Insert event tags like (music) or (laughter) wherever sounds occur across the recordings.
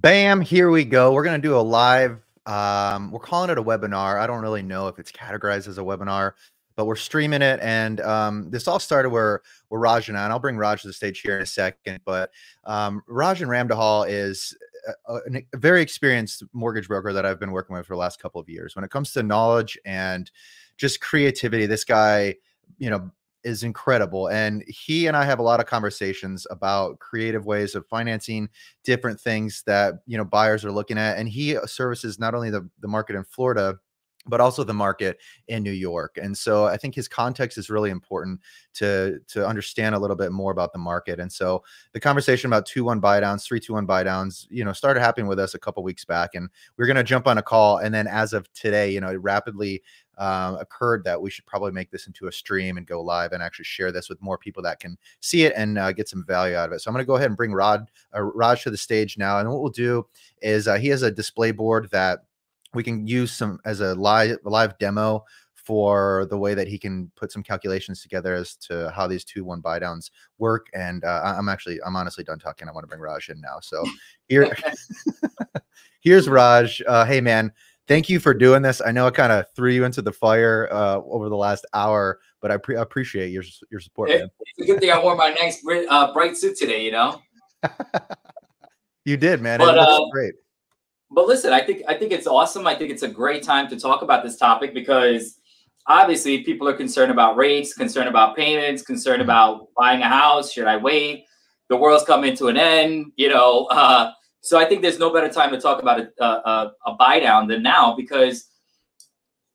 Bam, here we go. We're going to do a live, um, we're calling it a webinar. I don't really know if it's categorized as a webinar, but we're streaming it. And um, this all started where, where Raj and I, and I'll bring Raj to the stage here in a second, but um, Rajin Ramdeholl is a, a, a very experienced mortgage broker that I've been working with for the last couple of years. When it comes to knowledge and just creativity, this guy, you know, is incredible. And he and I have a lot of conversations about creative ways of financing different things that, you know, buyers are looking at. And he uh, services not only the, the market in Florida, but also the market in New York. And so I think his context is really important to to understand a little bit more about the market. And so the conversation about two one buy downs, three two one buy downs, you know, started happening with us a couple weeks back, and we are going to jump on a call. And then as of today, you know, it rapidly um, occurred that we should probably make this into a stream and go live and actually share this with more people that can see it and uh, get some value out of it. So I'm going to go ahead and bring Rod uh, Raj to the stage now, and what we'll do is uh, he has a display board that we can use some as a live live demo for the way that he can put some calculations together as to how these two one buy downs work. And uh, I'm actually I'm honestly done talking. I want to bring Raj in now. So here (laughs) here's Raj. Uh, hey man, thank you for doing this. I know I kind of threw you into the fire uh, over the last hour, but I pre- appreciate your your support. It, it's a good thing I wore my nice uh, bright suit today. You know. (laughs) you did, man. But, it looks uh, great but listen, I think I think it's awesome. I think it's a great time to talk about this topic because obviously people are concerned about rates, concerned about payments, concerned mm-hmm. about buying a house. Should I wait? The world's coming to an end, you know. Uh, so I think there's no better time to talk about a, a, a buy down than now because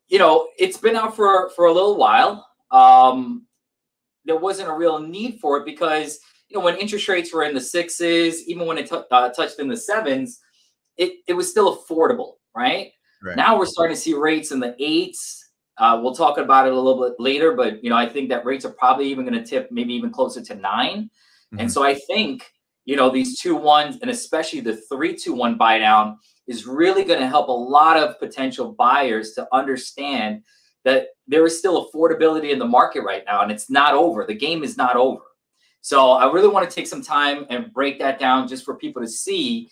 you know it's been out for for a little while. Um, there wasn't a real need for it because you know when interest rates were in the sixes, even when it uh, touched in the sevens it, it was still affordable, right? right? Now we're starting to see rates in the eights. Uh, we'll talk about it a little bit later, but you know, I think that rates are probably even going to tip maybe even closer to 9 mm-hmm. And so I think you know these two ones and especially the three two one buy down is really going to help a lot of potential buyers to understand that there is still affordability in the market right now and it's not over. The game is not over. So I really want to take some time and break that down just for people to see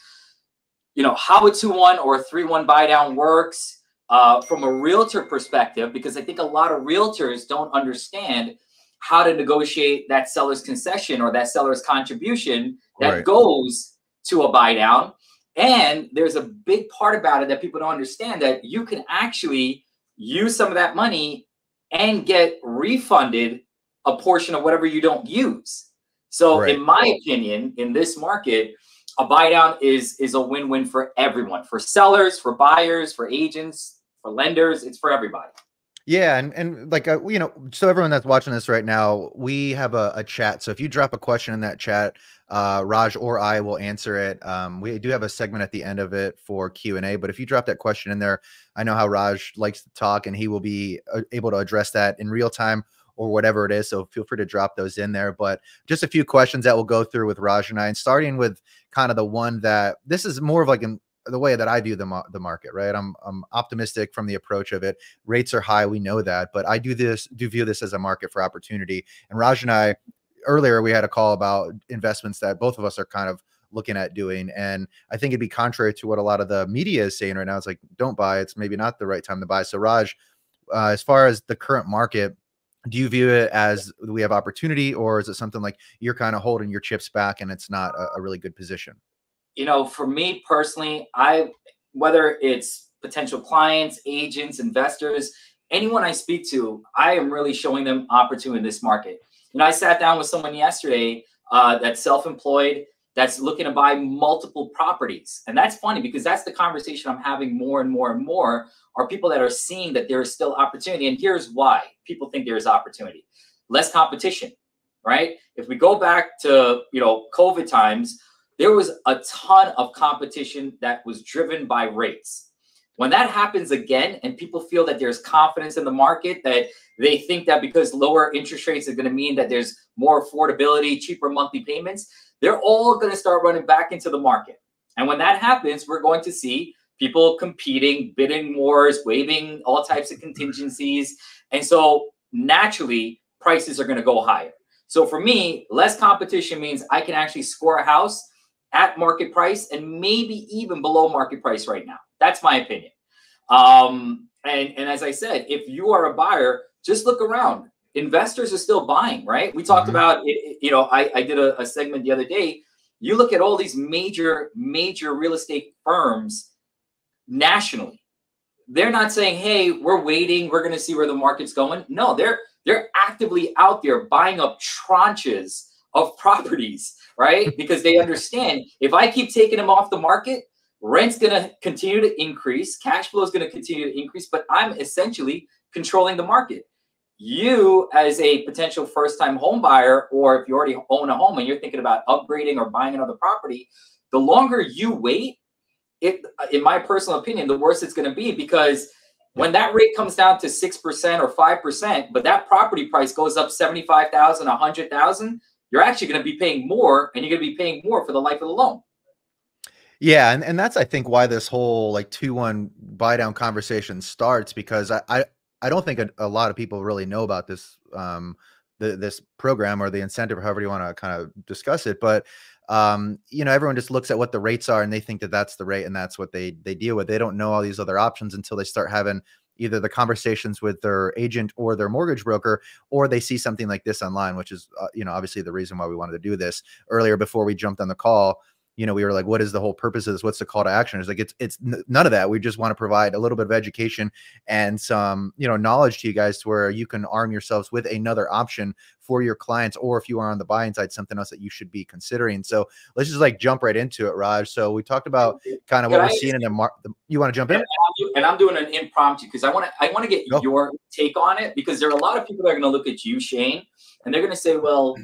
you know, how a 2-1 or a 3-1 buy down works uh, from a realtor perspective, because I think a lot of realtors don't understand how to negotiate that seller's concession or that seller's contribution that right. goes to a buy down. And there's a big part about it that people don't understand that you can actually use some of that money and get refunded a portion of whatever you don't use. So, right. in my opinion, in this market, a buy down is is a win-win for everyone for sellers for buyers for agents for lenders it's for everybody yeah and and like uh, you know so everyone that's watching this right now we have a, a chat so if you drop a question in that chat uh, raj or i will answer it um, we do have a segment at the end of it for q&a but if you drop that question in there i know how raj likes to talk and he will be uh, able to address that in real time or whatever it is. So feel free to drop those in there. But just a few questions that we'll go through with Raj and I, and starting with kind of the one that this is more of like an the way that I view the, the market, right? I'm, I'm optimistic from the approach of it. Rates are high. We know that, but I do this, do view this as a market for opportunity. And Raj and I, earlier, we had a call about investments that both of us are kind of looking at doing. And I think it'd be contrary to what a lot of the media is saying right now. It's like, don't buy. It's maybe not the right time to buy. So Raj, uh, as far as the current market, do you view it as we have opportunity or is it something like you're kind of holding your chips back and it's not a, a really good position you know for me personally i whether it's potential clients agents investors anyone i speak to i am really showing them opportunity in this market you know i sat down with someone yesterday uh, that's self-employed that's looking to buy multiple properties. And that's funny because that's the conversation I'm having more and more and more are people that are seeing that there is still opportunity. And here's why people think there is opportunity. Less competition, right? If we go back to, you know, COVID times, there was a ton of competition that was driven by rates. When that happens again and people feel that there's confidence in the market that they think that because lower interest rates are going to mean that there's more affordability, cheaper monthly payments, they're all going to start running back into the market. And when that happens, we're going to see people competing, bidding wars, waiving all types of contingencies. And so naturally, prices are going to go higher. So for me, less competition means I can actually score a house at market price and maybe even below market price right now. That's my opinion. Um, and, and as I said, if you are a buyer, just look around. Investors are still buying, right? We talked mm-hmm. about, it, you know, I, I did a, a segment the other day. You look at all these major, major real estate firms nationally. They're not saying, "Hey, we're waiting. We're going to see where the market's going." No, they're they're actively out there buying up tranches of properties, right? (laughs) because they understand if I keep taking them off the market, rent's going to continue to increase, cash flow is going to continue to increase, but I'm essentially controlling the market. You, as a potential first time home buyer, or if you already own a home and you're thinking about upgrading or buying another property, the longer you wait, it, in my personal opinion, the worse it's going to be because when that rate comes down to 6% or 5%, but that property price goes up 75,000, 100,000, you're actually going to be paying more and you're going to be paying more for the life of the loan. Yeah, and, and that's I think why this whole like two one buy down conversation starts because I I, I don't think a, a, lot of people really know about this um the, this program or the incentive or however you want to kind of discuss it, but um you know everyone just looks at what the rates are and they think that that's the rate and that's what they they deal with. They don't know all these other options until they start having either the conversations with their agent or their mortgage broker or they see something like this online which is uh, you know obviously the reason why we wanted to do this earlier before we jumped on the call you know, we were like, what is the whole purpose of this? What's the call to action? It's like, it's, it's none of that. We just want to provide a little bit of education and some, you know, knowledge to you guys to where you can arm yourselves with another option for your clients, or if you are on the buying side, something else that you should be considering. So let's just like jump right into it, Raj. So we talked about kind of what we're seeing in the market. You want to jump in? And I'm doing an impromptu because I want to, I want to get your take on it because there are a lot of people that are going to look at you, Shane, and they're going to say, well,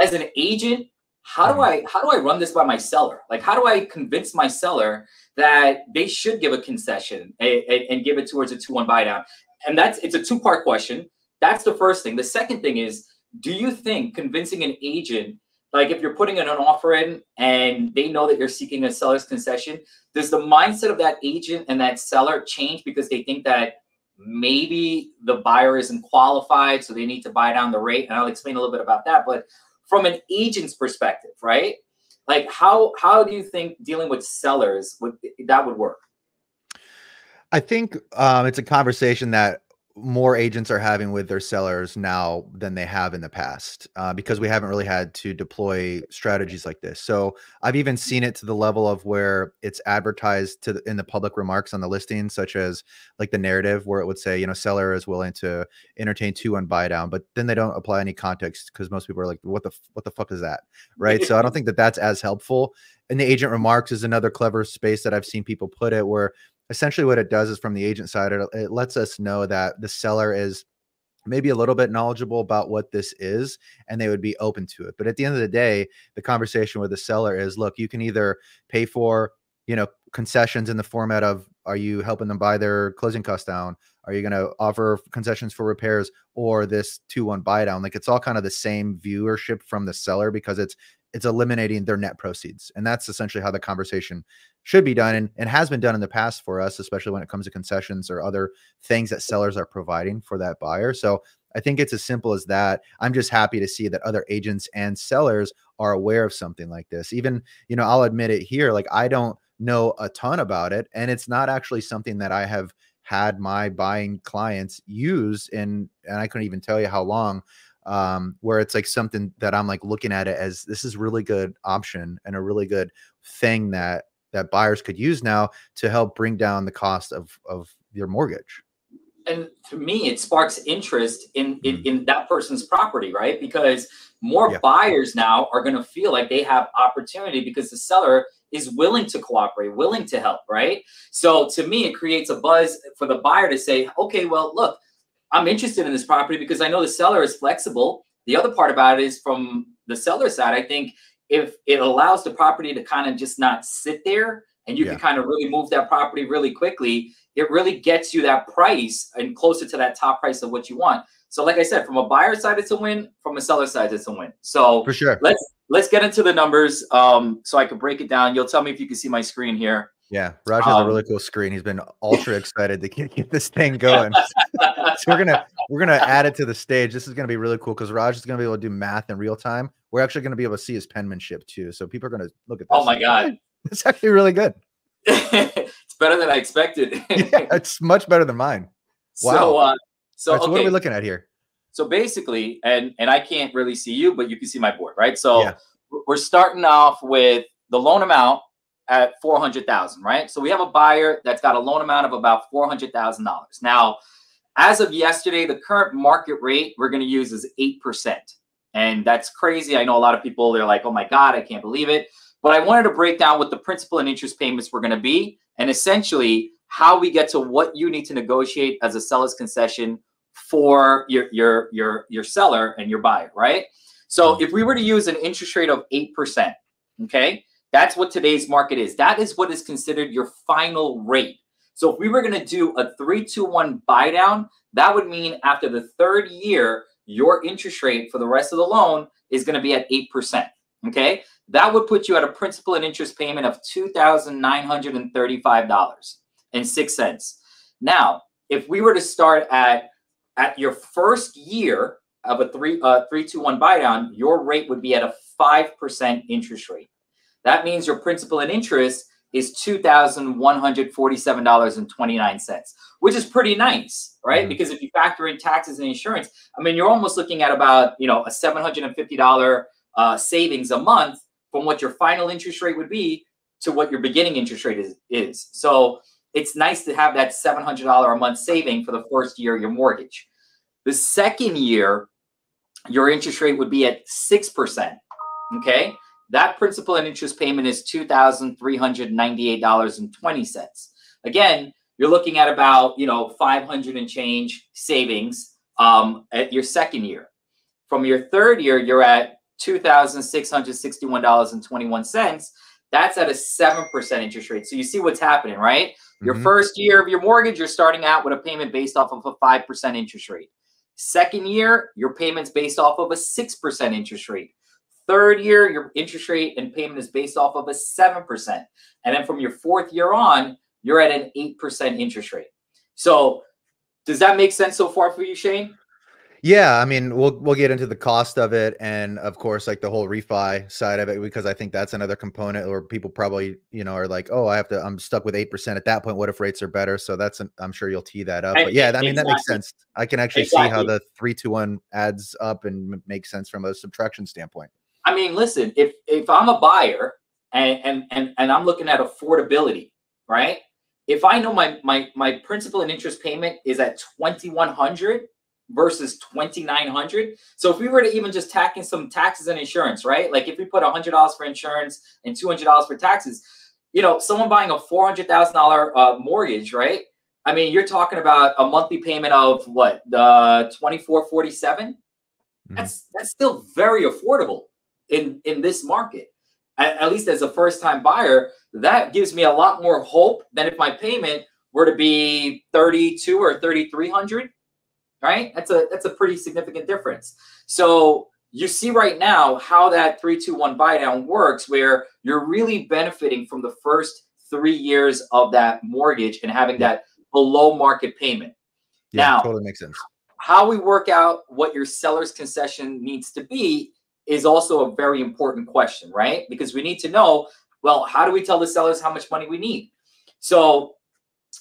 as an agent, how do mm-hmm. I how do I run this by my seller? Like how do I convince my seller that they should give a concession and, and give it towards a two one buy down? And that's it's a two part question. That's the first thing. The second thing is, do you think convincing an agent, like if you're putting in an offer in and they know that you're seeking a seller's concession, does the mindset of that agent and that seller change because they think that maybe the buyer isn't qualified, so they need to buy down the rate? And I'll explain a little bit about that. But from an agent's perspective, right? Like how how do you think dealing with sellers would that would work? I think um, it's a conversation that more agents are having with their sellers now than they have in the past uh, because we haven't really had to deploy strategies like this. So I've even seen it to the level of where it's advertised to the, in the public remarks on the listing, such as like the narrative where it would say, you know, seller is willing to entertain two on buy down, but then they don't apply any context because most people are like, what the what the fuck is that, right? so I don't think that that's as helpful. And the agent remarks is another clever space that I've seen people put it where essentially what it does is from the agent side, it, it lets us know that the seller is maybe a little bit knowledgeable about what this is and they would be open to it. But at the end of the day, the conversation with the seller is look, you can either pay for, you know, concessions in the format of are you helping them buy their closing costs down? Are you going to offer concessions for repairs or this 2-1 buy down? Like it's all kind of the same viewership from the seller because it's it's eliminating their net proceeds. And that's essentially how the conversation should be done and, and has been done in the past for us, especially when it comes to concessions or other things that sellers are providing for that buyer. So I think it's as simple as that. I'm just happy to see that other agents and sellers are aware of something like this. Even, you know, I'll admit it here, like I don't know a ton about it. And it's not actually something that I have had my buying clients use in, and I couldn't even tell you how long um, where it's like something that I'm like looking at it as this is really good option and a really good thing that that buyers could use now to help bring down the cost of of your mortgage and to me it sparks interest in in, mm. in that person's property right because more yeah. buyers now are going to feel like they have opportunity because the seller is willing to cooperate willing to help right so to me it creates a buzz for the buyer to say okay well look i'm interested in this property because i know the seller is flexible the other part about it is from the seller side i think if it allows the property to kind of just not sit there and you yeah. can kind of really move that property really quickly, it really gets you that price and closer to that top price of what you want. So, like I said, from a buyer side, it's a win. From a seller side, it's a win. So, for sure, let's let's get into the numbers. Um, so I can break it down. You'll tell me if you can see my screen here. Yeah, Raj has um, a really cool screen. He's been (laughs) ultra excited to get, get this thing going. (laughs) so we're gonna we're gonna add it to the stage. This is gonna be really cool because Raj is gonna be able to do math in real time we're actually going to be able to see his penmanship too. So people are going to look at This Oh my god, It's actually really good. (laughs) it's better than I expected. yeah, it's much better than mine. So, Wow. uh, so right, so what are we looking at here? so basically, and and I can't really see you, but you can see my board, right? So Yeah. we're starting off with the loan amount at four hundred thousand, right? So we have a buyer that's got a loan amount of about four hundred thousand dollars. Now, as of yesterday, the current market rate we're going to use is eight percent, and that's crazy. I know a lot of people they're like, "Oh my god, I can't believe it." But I wanted to break down what the principal and interest payments were going to be, and essentially how we get to what you need to negotiate as a seller's concession for your your your your seller and your buyer, right? So mm-hmm. if we were to use an interest rate of 8%, okay? That's what today's market is. That is what is considered your final rate. So if we were going to do a 321 buy down, that would mean after the third year, your interest rate for the rest of the loan is going to be at 8%, okay? That would put you at a principal and interest payment of $2,935.06. Now, if we were to start at at your first year of a three uh three two one buy down, your rate would be at a five percent interest rate. That means your principal and interest is two thousand one hundred forty seven dollars and twenty nine cents, which is pretty nice, right? Mhm. Because if you factor in taxes and insurance, I mean, you're almost looking at about you know a seven hundred and fifty dollar uh, savings a month from what your final interest rate would be to what your beginning interest rate is. is. So it's nice to have that $700 a month saving for the first year of your mortgage. The second year, your interest rate would be at 6%. Okay. That principal and interest payment is $2,398.20. Again, you're looking at about, you know, 500 and change savings um, at your second year. From your third year, you're at $2,661.21. That's at a 7% interest rate. So you see what's happening, right? Your Mhm. first year of your mortgage, you're starting out with a payment based off of a 5% interest rate. Second year, your payment's based off of a 6% interest rate. Third year, your interest rate and payment is based off of a 7%. And then from your fourth year on, you're at an 8% interest rate. So does that make sense so far for you, Shane? Yeah, I mean, we'll we'll get into the cost of it, and of course, like the whole refi side of it, because I think that's another component where people probably, you know, are like, oh, I have to, I'm stuck with eight percent at that point. What if rates are better? So that's, an, I'm sure you'll tee that up. But yeah, I mean, that makes sense. I can actually see how the three to one adds up and makes sense from a subtraction standpoint. I mean, listen, if if I'm a buyer and and and, and I'm looking at affordability, right? If I know my my my principal and interest payment is at 2100 versus 2900 so if we were to even just tack in some taxes and insurance right like if we put $100 for insurance and $200 for taxes you know someone buying a $400000 uh, mortgage right i mean you're talking about a monthly payment of what the 2447 Mhm. that's that's still very affordable in in this market. At, at least as a first time buyer that gives me a lot more hope than if my payment were to be 32 or 3300 right? That's a that's a pretty significant difference. So you see right now how that 321 buy down works where you're really benefiting from the first three years of that mortgage and having that below market payment. Yeah, Now- totally makes sense. how we work out what your seller's concession needs to be is also a very important question, right? Because we need to know, well, how do we tell the sellers how much money we need? So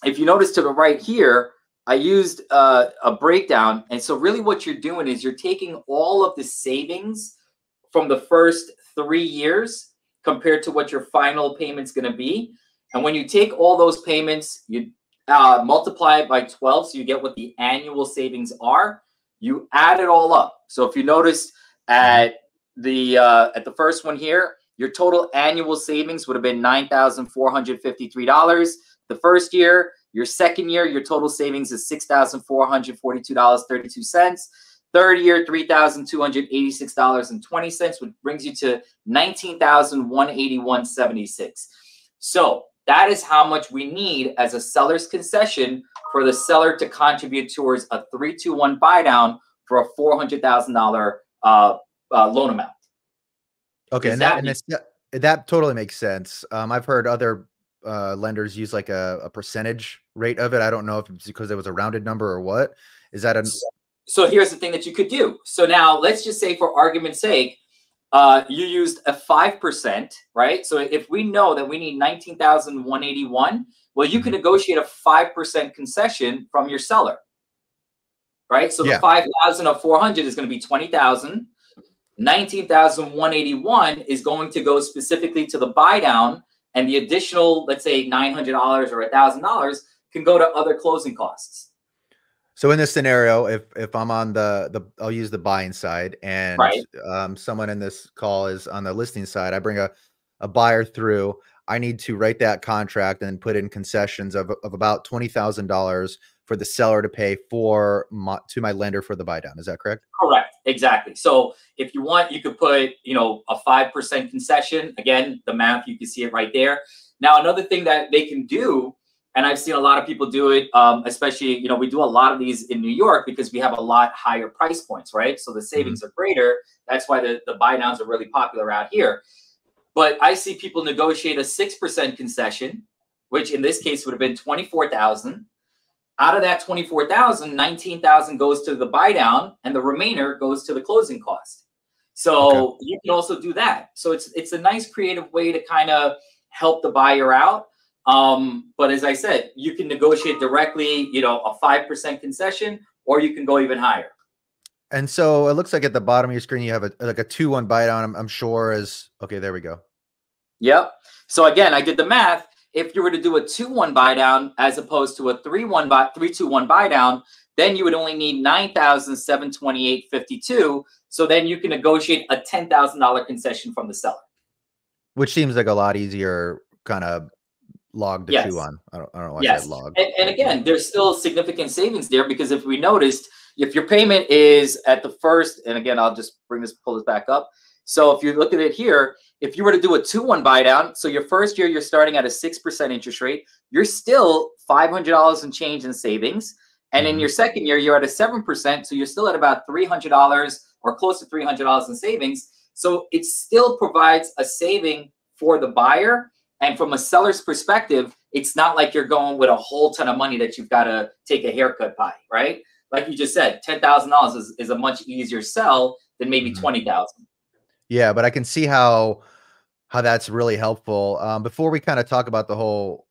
if you notice to the right here, I used uh, a breakdown. And so really what you're doing is you're taking all of the savings from the first three years compared to what your final payment's going to be. And when you take all those payments, you uh, multiply it by 12 so you get what the annual savings are you add it all up so if you notice at the uh, at the first one here your total annual savings would have been $9453 the first year your second year your total savings is $6442.32 third year $3286.20 which brings you to $19181.76 so that is how much we need as a seller's concession for the seller to contribute towards a 321 buy down for a $400,000 uh, uh, loan amount. Okay, Does and that that, and that, totally makes sense. Um, I've heard other uh, lenders use like a, a percentage rate of it. I don't know if it's because it was a rounded number or what. Is that a So here's the thing that you could do. So now let's just say, for argument's sake, uh, you used a 5%, right? So if we know that we need 19,181, well, you can mm-hmm. negotiate a 5% concession from your seller, right? So yeah. the 5,000 of 400 is going to be 20,000. 19,181 is going to go specifically to the buy down and the additional, let's say $900 or $1,000 can go to other closing costs. So in this scenario, if if I'm on the the I'll use the buying side and right. um, someone in this call is on the listing side, I bring a a buyer through. I need to write that contract and put in concessions of, of about twenty thousand dollars for the seller to pay for my, to my lender for the buy down. Is that correct? Correct. Exactly. So if you want, you could put you know a five percent concession. Again, the math you can see it right there. Now another thing that they can do and I've seen a lot of people do it, um, especially, you know, we do a lot of these in New York because we have a lot higher price points, right? So the mm-hmm. savings mm-hmm. are greater. That's why the, the buy downs are really popular out here. But I see people negotiate a 6% concession, which in this case would have been 24,000. Out of that 24,000, 19,000 goes to the buy down and the remainder goes to the closing cost. So okay. you can also do that. So it's it's a nice creative way to kind of help the buyer out um, but as I said, you can negotiate directly, you know, a 5% concession, or you can go even higher. And so it looks like at the bottom of your screen, you have a like a two one buy down. I'm, I'm sure is okay. There we go. Yep. So again, I did the math. If you were to do a two one buy down as opposed to a three one buy three two one buy down, then you would only need nine thousand seven twenty eight fifty two. So then you can negotiate a ten thousand dollar concession from the seller, which seems like a lot easier kind of log to yes. chew on. I don't, I don't know why yes. I said log. And, and again, there's still significant savings there because if we noticed, if your payment is at the first, and again, I'll just bring this, pull this back up. So if you look at it here, if you were to do a 2-1 buy down, so your first year you're starting at a 6% interest rate, you're still $500 and change in savings. And mm-hmm. in your second year, you're at a 7%, so you're still at about $300 or close to $300 in savings. So it still provides a saving for the buyer and from a seller's perspective, it's not like you're going with a whole ton of money that you've got to take a haircut by, right? Like you just said, ten thousand dollars is, is a much easier sell than maybe mm-hmm. twenty thousand. Yeah, but I can see how how that's really helpful. Um, before we kind of talk about the whole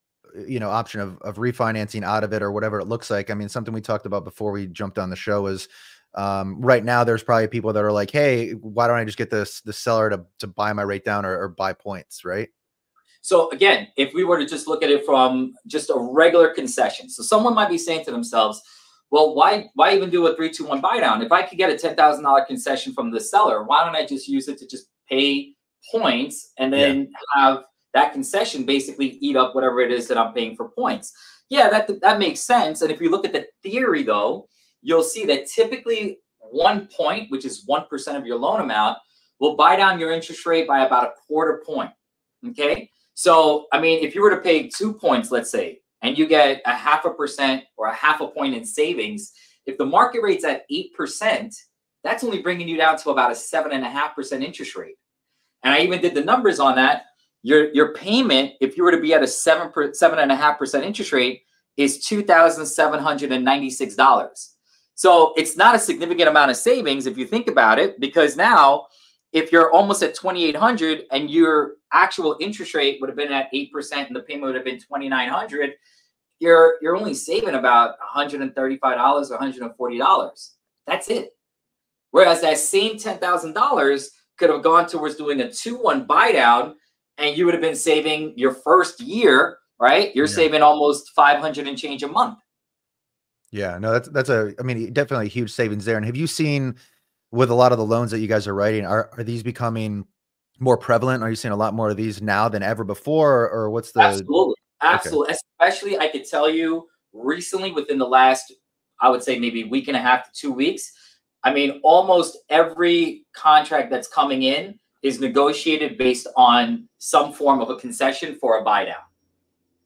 you know option of, of refinancing out of it or whatever it looks like i mean something we talked about before we jumped on the show is um, right now there's probably people that are like hey why don't i just get this the seller to, to buy my rate down or, or buy points right so again, if we were to just look at it from just a regular concession, so someone might be saying to themselves, well, why why even do a three two one buy down? If I could get a ten thousand dollar concession from the seller, why don't I just use it to just pay points and then yeah. have that concession basically eat up whatever it is that I'm paying for points? Yeah, that that makes sense. And if you look at the theory though, you'll see that typically one point, which is one percent of your loan amount, will buy down your interest rate by about a quarter point. Okay. So, I mean, if you were to pay two points, let's say, and you get a half a percent or a half a point in savings, if the market rate's at 8%, that's only bringing you down to about a 7.5% interest rate. And I even did the numbers on that. Your, your payment, if you were to be at a 7 per, 7.5% interest rate, is $2,796. So it's not a significant amount of savings if you think about it, because now if you're almost at 2800 and your actual interest rate would have been at 8% and the payment would have been 2900 you're you're only saving about $135 $140 that's it whereas that same $10000 could have gone towards doing a 2-1 buy down and you would have been saving your first year right you're yeah. saving almost 500 and change a month yeah no that's that's a i mean definitely huge savings there and have you seen with a lot of the loans that you guys are writing, are, are these becoming more prevalent? Are you seeing a lot more of these now than ever before, or, or what's the absolutely, absolutely, okay. especially I could tell you recently within the last, I would say maybe week and a half to two weeks. I mean, almost every contract that's coming in is negotiated based on some form of a concession for a buy down.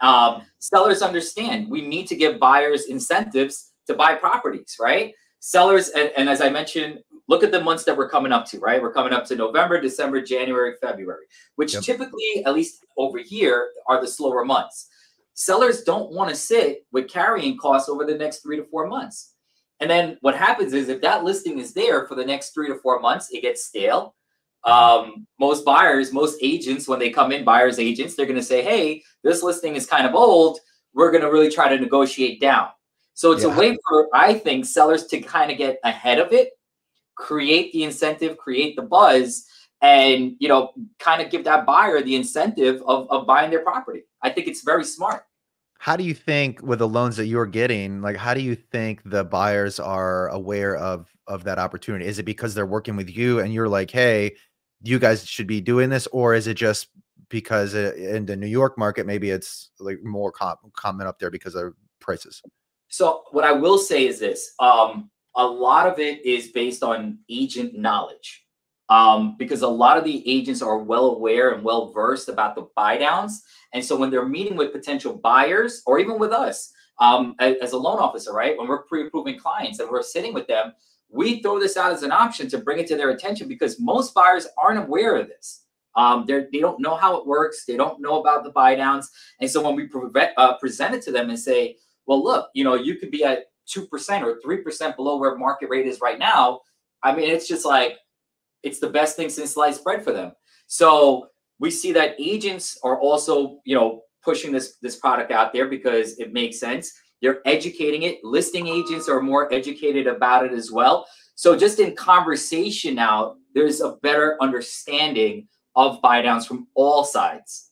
Um, sellers understand we need to give buyers incentives to buy properties, right? Sellers, and, and as I mentioned look at the months that we're coming up to, right? We're coming up to November, December, January, February, which yep. typically, at least over here, are the slower months. Sellers don't want to sit with carrying costs over the next three to four months. And then what happens is if that listing is there for the next three to four months, it gets stale. Um, most buyers, most agents, when they come in, buyers agents, they're going to say, "Hey, this listing is kind of old. We're going to really try to negotiate down." So it's yeah. a way for I think sellers to kind of get ahead of it, create the incentive, create the buzz, and you know, kind of give that buyer the incentive of of buying their property. I think it's very smart how do you think with the loans that you're getting like how do you think the buyers are aware of of that opportunity? Is it because they're working with you and you're like hey you guys should be doing this or is it just because in the new york market maybe it's like more com- common up there because of prices? So what i will say is this um a lot of it is based on agent knowledge um, because a lot of the agents are well aware and well versed about the buy downs and so when they're meeting with potential buyers or even with us um, as a loan officer, right, when we're pre-approving clients and we're sitting with them, we throw this out as an option to bring it to their attention because most buyers aren't aware of this. Um, they don't know how it works. They don't know about the buy downs. And so when we pre- uh, present it to them and say, well, look, you know, you could be at 2% or 3% below where market rate is right now. I mean, it's just like, it's the best thing since sliced bread for them. So we see that agents are also, you know, pushing this this product out there because it makes sense. They're educating it. Listing agents are more educated about it as well. So just in conversation now, there's a better understanding of buy downs from all sides.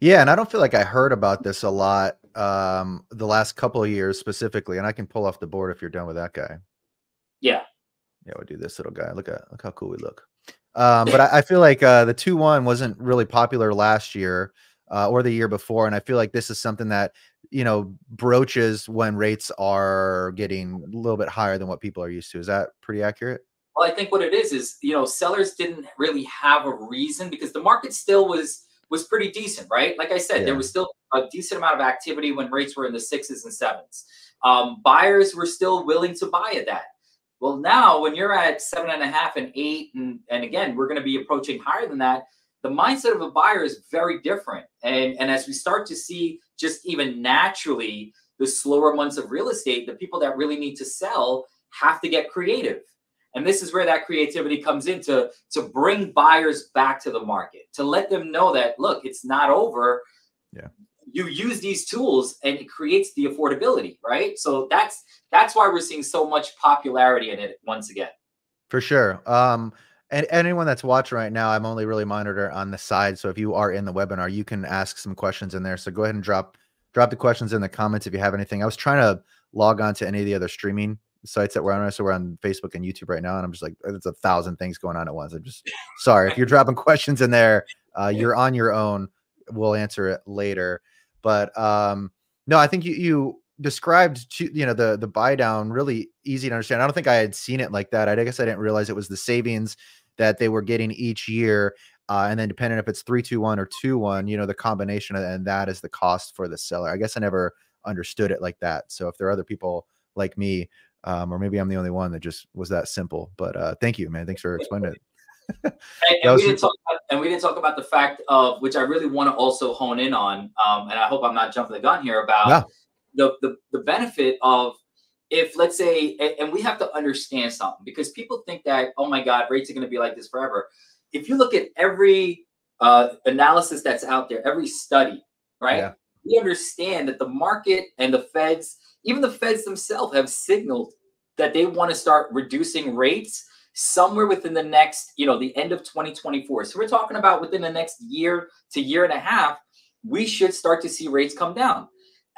Yeah, and I don't feel like I heard about this a lot um the last couple of years specifically, and I can pull off the board if you're done with that guy. Yeah. Yeah, we'll do this little guy. Look at look how cool we look. Um, but I, I, feel like uh, the two one wasn't really popular last year uh, or the year before, and I feel like this is something that you know broaches when rates are getting a little bit higher than what people are used to. Is that pretty accurate? Well, I think what it is is you know sellers didn't really have a reason because the market still was was pretty decent, right? Like I said, yeah. there was still a decent amount of activity when rates were in the sixes and sevens. Um, buyers were still willing to buy at that. Well, now when you're at seven and a half and eight, and, and again, we're going to be approaching higher than that, the mindset of a buyer is very different. And, and as we start to see just even naturally the slower months of real estate, the people that really need to sell have to get creative. And this is where that creativity comes in to, to bring buyers back to the market, to let them know that, look, it's not over. Yeah you use these tools and it creates the affordability, right? So that's that's why we're seeing so much popularity in it once again. For sure. Um and anyone that's watching right now, I'm only really monitor on the side. So if you are in the webinar, you can ask some questions in there. So go ahead and drop drop the questions in the comments if you have anything. I was trying to log on to any of the other streaming sites that we're on. So we're on Facebook and YouTube right now, and I'm just like, there's a thousand things going on at once. I'm just sorry if you're (laughs) dropping questions in there. Uh, you're on your own. We'll answer it later. But um, no, I think you you described to, you know the the buy down really easy to understand. I don't think I had seen it like that. I guess I didn't realize it was the savings that they were getting each year. Uh, and then depending if it's three two one or two one, you know, the combination of, and that is the cost for the seller. I guess I never understood it like that. So if there are other people like me, um, or maybe I'm the only one that just was that simple. But uh, thank you, man. Thanks for explaining it and, and we didn't talk about, and we didn't talk about the fact of which I really want to also hone in on, um, and I hope I'm not jumping the gun here about the, the the benefit of if let's say, and we have to understand something because people think that oh my God, rates are going to be like this forever. If you look at every uh, analysis that's out there, every study, right? Yeah. We understand that the market and the Feds, even the Feds themselves, have signaled that they want to start reducing rates somewhere within the next, you know, the end of 2024. So we're talking about within the next year to year and a half, we should start to see rates come down.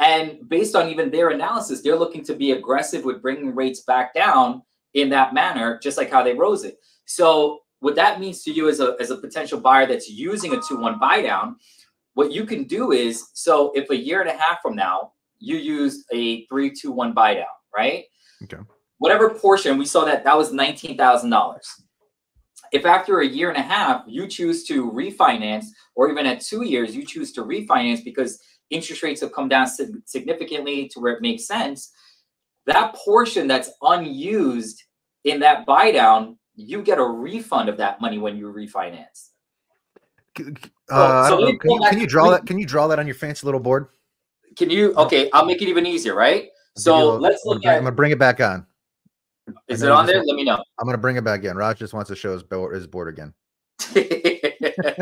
And based on even their analysis, they're looking to be aggressive with bringing rates back down in that manner, just like how they rose it. So what that means to you as a, as a potential buyer that's using a 2-1 buy down, what you can do is, so if a year and a half from now, you use a 3-2-1 buy down, right? Okay whatever portion we saw that that was $19,000. If after a year and a half you choose to refinance, or even at two years you choose to refinance because interest rates have come down significantly to where it makes sense, that portion that's unused in that buy down, you get a refund of that money when you refinance. Uh, so, so can, you, can you draw that? Can you draw that on your fancy little board? Can you? Okay, I'll make it even easier, right? So let's look at. I'm gonna bring it back on. Is it on there? Let me know. I'm gonna bring it back in. Raj just wants to show his board, his board again. (laughs)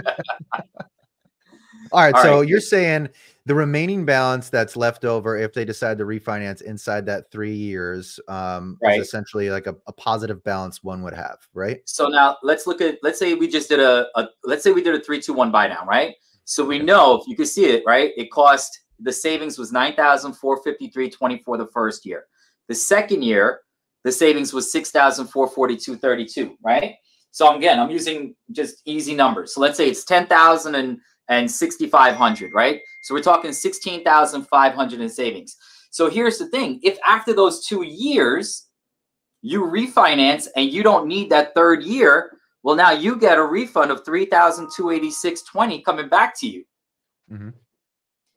All right. All so right. you're saying the remaining balance that's left over if they decide to refinance inside that three years um, Right. is essentially like a, a positive balance one would have, right? So now let's look at let's say we just did a, a let's say we did a three two one buy down, right? So we know if you can see it, right? It cost the savings was nine thousand four fifty three twenty four the first year. The second year, the savings was six thousand four forty two thirty two, right? So again, I'm using just easy numbers. So let's say it's ten thousand and and sixty five hundred, right? So we're talking sixteen thousand five hundred in savings. So here's the thing: if after those two years you refinance and you don't need that third year, well, now you get a refund of three thousand two eighty six twenty coming back to you, Mhm.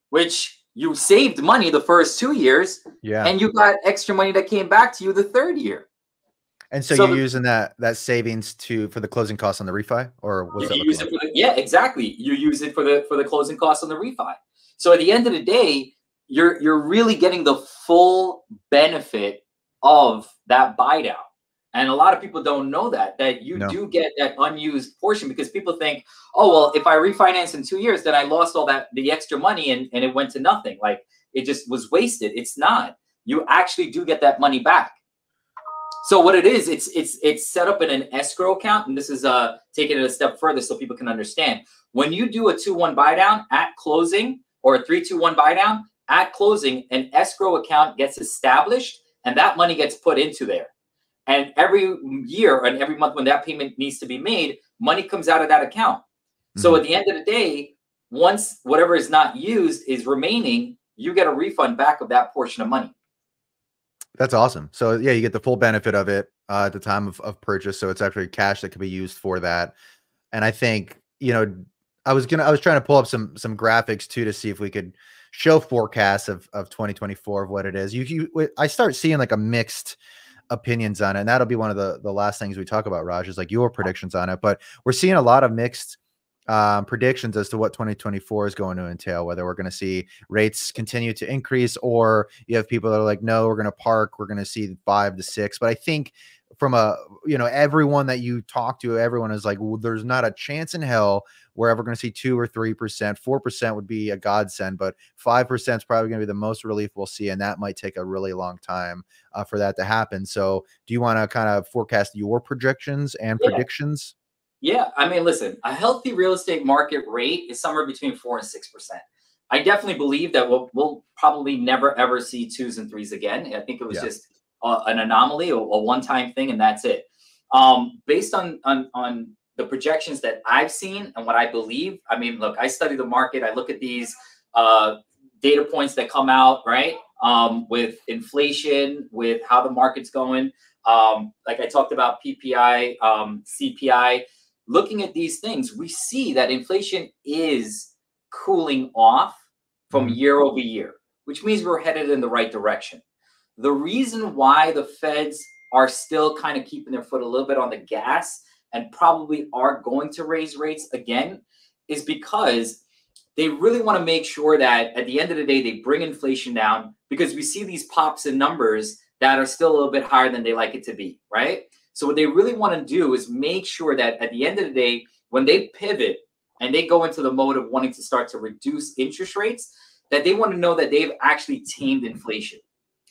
which you saved money the first two years, Yeah. and you got extra money that came back to you the third year. And so, so you're the- using that that savings to for the closing costs on the refi, or You that use like? it for the, yeah, exactly. You use it for the for the closing costs on the refi. So at the end of the day, you're you're really getting the full benefit of that buy down. And a lot of people don't know that that you No. do get that unused portion because people think, oh well, if I refinance in two years, then I lost all that the extra money and, and it went to nothing. Like it just was wasted. It's not. You actually do get that money back. So what it is, it's it's it's set up in an escrow account, and this is uh taking it a step further so people can understand. When you do a two one buy down at closing or a three two one buy down at closing, an escrow account gets established, and that money gets put into there. And every year and every month when that payment needs to be made, money comes out of that account. So Mhm. at the end of the day, once whatever is not used is remaining, you get a refund back of that portion of money. That's awesome. So yeah, you get the full benefit of it uh, at the time of, of purchase. So it's actually cash that can be used for that. And I think you know, I was gonna, I was trying to pull up some some graphics too to see if we could show forecasts of of 2024 of what it is. You, you I start seeing like a mixed opinions on it, and that'll be one of the the last things we talk about. Raj is like your predictions on it, but we're seeing a lot of mixed um, predictions as to what 2024 is going to entail. Whether we're going to see rates continue to increase, or you have people that are like, no, we're going to park. We're going to see five to six. But I think from a you know everyone that you talk to, everyone is like, well, there's not a chance in hell we're ever going to see two or three percent. Four percent would be a godsend, but five percent is probably going to be the most relief we'll see, and that might take a really long time uh, for that to happen. So, do you want to kind of forecast your projections and Yeah. predictions? Yeah, I mean, listen, a healthy real estate market rate is somewhere between four and six percent. I definitely believe that we'll, we'll probably never ever see twos and threes again. I think it was Yeah. just a, an anomaly, a, a one-time thing, and that's it. Um, based on, on on the projections that I've seen and what I believe, I mean, look, I study the market. I look at these uh, data points that come out, right? Um, with inflation, with how the market's going. Um, like I talked about PPI, um, CPI looking at these things, we see that inflation is cooling off from Mhm. year over year, which means we're headed in the right direction. The reason why the feds are still kind of keeping their foot a little bit on the gas and probably are going to raise rates again is because they really want to make sure that at the end of the day they bring inflation down because we see these pops in numbers that are still a little bit higher than they like it to be, right? So what they really want to do is make sure that at the end of the day, when they pivot and they go into the mode of wanting to start to reduce interest rates, that they want to know that they've actually tamed inflation.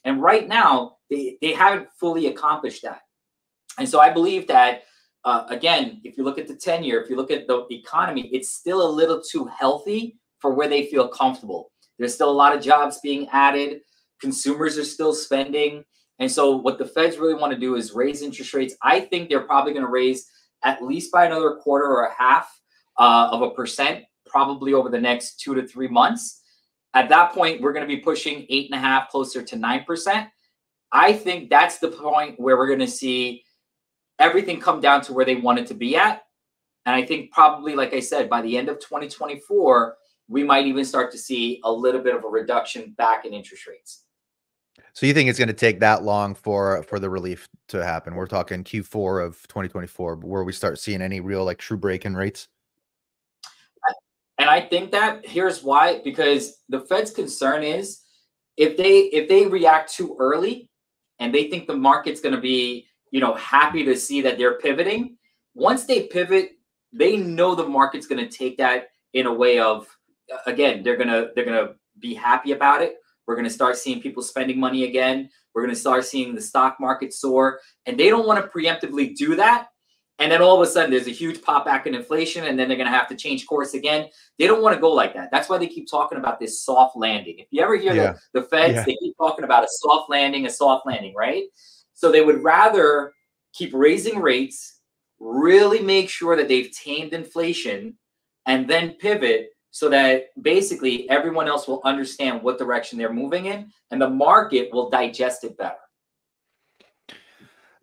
And right now, they, they haven't fully accomplished that. And so I believe that, uh, again, if you look at the 10 year, if you look at the economy, it's still a little too healthy for where they feel comfortable. There's still a lot of jobs being added, consumers are still spending. And so, what the feds really want to do is raise interest rates. I think they're probably going to raise at least by another quarter or a half uh, of a percent, probably over the next two to three months. At that point, we're going to be pushing eight and a half, closer to nine percent. I think that's the point where we're going to see everything come down to where they want it to be at. And I think probably, like I said, by the end of 2024, we might even start to see a little bit of a reduction back in interest rates. So you think it's going to take that long for for the relief to happen? We're talking Q4 of 2024, where we start seeing any real like true break in rates. And I think that here's why because the Fed's concern is if they if they react too early and they think the market's going to be, you know, happy to see that they're pivoting, once they pivot, they know the market's going to take that in a way of again they're going to they're going to be happy about it. We're going to start seeing people spending money again. We're going to start seeing the stock market soar. And they don't want to preemptively do that and then all of a sudden there's a huge pop back in inflation and then they're going to have to change course again. They don't want to go like that. That's why they keep talking about this soft landing. If you ever hear yeah. the, the feds yeah. they keep talking about a soft landing a soft landing right? So they would rather keep raising rates really make sure that they've tamed inflation and then pivot so that basically everyone else will understand what direction they're moving in and the market will digest it better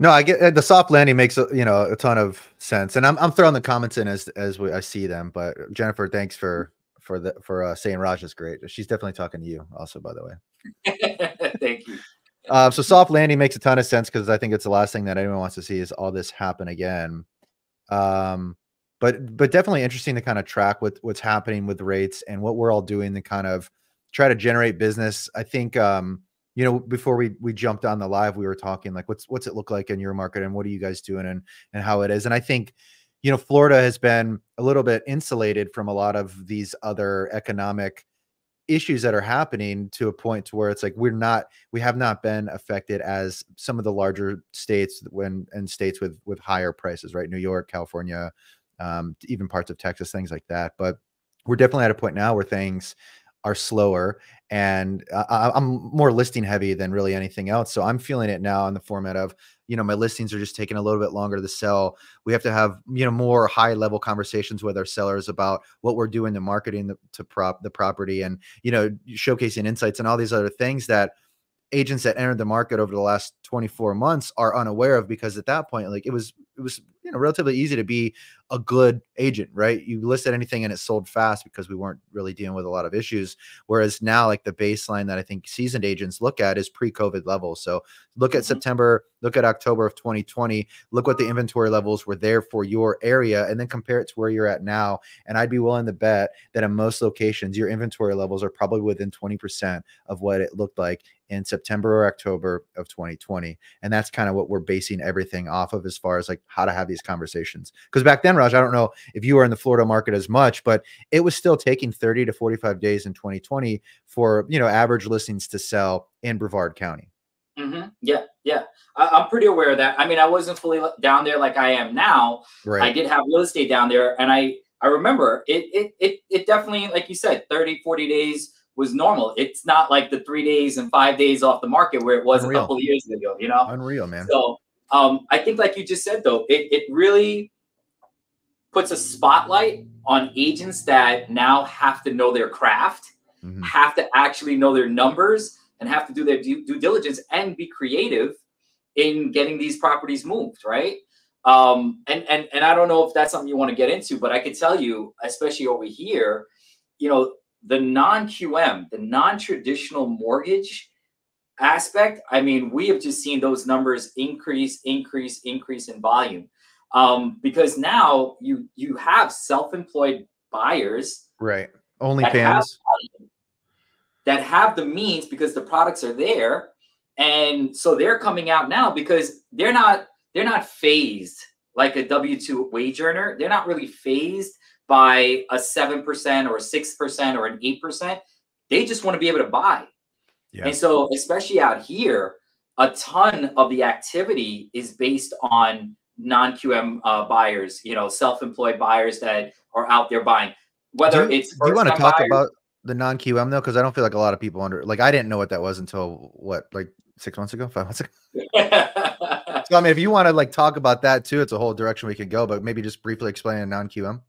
no, I get uh, the soft landing makes a, you know a ton of sense, and I'm I'm throwing the comments in as as we, I see them. But Jennifer, thanks for for the for uh, saying Raj is great. She's definitely talking to you, also, by the way. (laughs) Thank you. Uh, so soft landing makes a ton of sense because I think it's the last thing that anyone wants to see is all this happen again. Um, but but definitely interesting to kind of track what what's happening with rates and what we're all doing to kind of try to generate business. I think um, you know before we we jumped on the live we were talking like what's what's it look like in your market and what are you guys doing and and how it is? And i think you know florida has been a little bit insulated from a lot of these other economic issues that are happening to a point to where it's like we're not we have not been affected as some of the larger states when and states with with higher prices right? New york california um, even parts of texas things like that. But we're definitely at a point now where things are slower and I, am more listing heavy than really anything else. So I'm feeling it now in the format of, you know, my listings are just taking a little bit longer to sell. We have to have, you know, more high level conversations with our sellers about what we're doing to marketing the, to prop the property and, you know, showcasing insights and all these other things that agents that entered the market over the last 24 months are unaware of because at that point, like it was, it was you know relatively easy to be a good agent, right? You listed anything and it sold fast because we weren't really dealing with a lot of issues. Whereas now, like the baseline that I think seasoned agents look at is pre-COVID levels. So look at mm-hmm. September, look at October of 2020, look what the inventory levels were there for your area, and then compare it to where you're at now. And I'd be willing to bet that in most locations, your inventory levels are probably within 20% of what it looked like in September or October of 2020. And that's kind of what we're basing everything off of as far as like how to have these conversations. Because back then, Raj, I don't know if you were in the Florida market as much, but it was still taking 30 to 45 days in 2020 for, you know, average listings to sell in Brevard County. Mm-hmm. Yeah, yeah. I, am pretty aware of that. I mean, I wasn't fully down there like I am now. Right. I did have real estate down there, and I I remember it it it it definitely, like you said, 30, 40 days was normal. It's not like the three days and five days off the market where it was Unreal. a couple years ago, you know? Unreal, man. So um, I think, like you just said, though, it, it really puts a spotlight on agents that now have to know their craft, mm-hmm. have to actually know their numbers, and have to do their due, due diligence and be creative in getting these properties moved, right? Um, and and and I don't know if that's something you want to get into, but I can tell you, especially over here, you know, the non-QM, the non-traditional mortgage aspect, I mean, we have just seen those numbers increase, increase, increase in volume. Um, because now you you have self-employed buyers, right? Only fans that have the means because the products are there, and so they're coming out now because they're not they're not fazed like a W two wage earner. They're not really fazed by a 7% or a 6% or an 8%. They just want to be able to buy. Yeah. And so, especially out here, a ton of the activity is based on non-QM uh, buyers, you know, self-employed buyers that are out there buying. Whether do it's do you want to talk buyers, about the non-QM though? Because I don't feel like a lot of people under like I didn't know what that was until what like six months ago, five months ago. (laughs) so I mean, if you want to like talk about that too, it's a whole direction we could go. But maybe just briefly explain non-QM.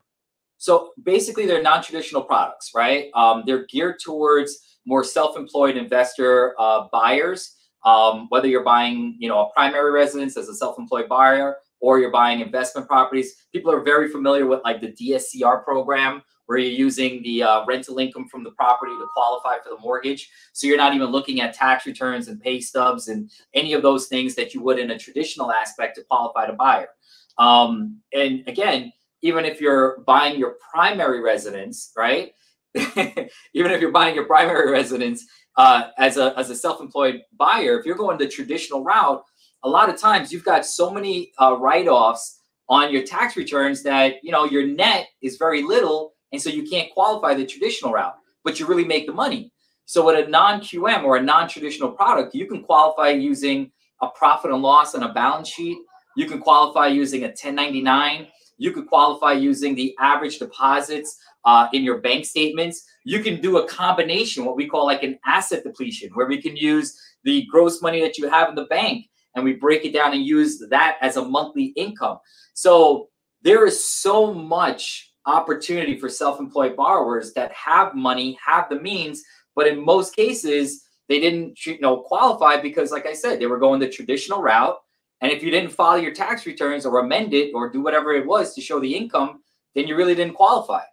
So basically, they're non-traditional products, right? Um, they're geared towards more self-employed investor uh, buyers. Um, whether you're buying, you know, a primary residence as a self-employed buyer, or you're buying investment properties, people are very familiar with like the DSCR program, where you're using the uh, rental income from the property to qualify for the mortgage. So you're not even looking at tax returns and pay stubs and any of those things that you would in a traditional aspect to qualify to buyer. Um, and again, even if you're buying your primary residence, right? (laughs) even if you're buying your primary residence uh, as a as a self-employed buyer, if you're going the traditional route, a lot of times you've got so many uh, write-offs on your tax returns that you know your net is very little and so you can't qualify the traditional route but you really make the money. So with a non-qm or a non-traditional product you can qualify using a profit and loss on a balance sheet. You can qualify using a 1099 you could qualify using the average deposits uh, in your bank statements. You can do a combination what we call like an asset depletion where we can use the gross money that you have in the bank and we break it down and use that as a monthly income. So there is so much opportunity for self-employed borrowers that have money, have the means, but in most cases they didn't you know qualify because like I said, they were going the traditional route. And if you didn't file your tax returns or amend it or do whatever it was to show the income, then you really didn't qualify.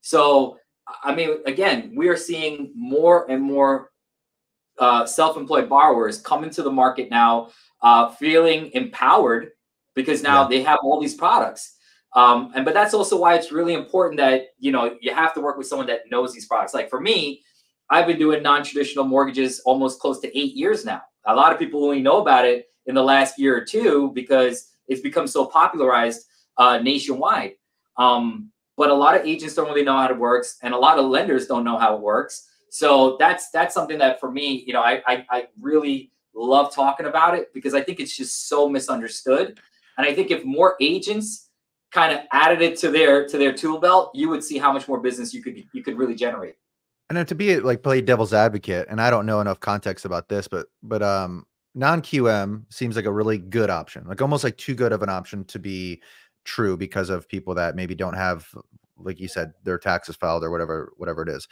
So I mean, again, we are seeing more and more uh, self-employed borrowers come into the market now uh, feeling empowered because now yeah. they have all these products. Um, and but that's also why it's really important that you know you have to work with someone that knows these products. Like for me, I've been doing non-traditional mortgages almost close to eight years now. A lot of people only know about it in the last year or two because it's become so popularized uh, nationwide. Um, but a lot of agents don't really know how it works, and a lot of lenders don't know how it works. So that's that's something that for me, you know, I I, I really love talking about it because I think it's just so misunderstood. And I think if more agents kind of added it to their to their tool belt, you would see how much more business you could you could really generate. And then to be like play devil's advocate, and I don't know enough context about this, but but um non QM seems like a really good option, like almost like too good of an option to be true because of people that maybe don't have like you said their taxes filed or whatever whatever it is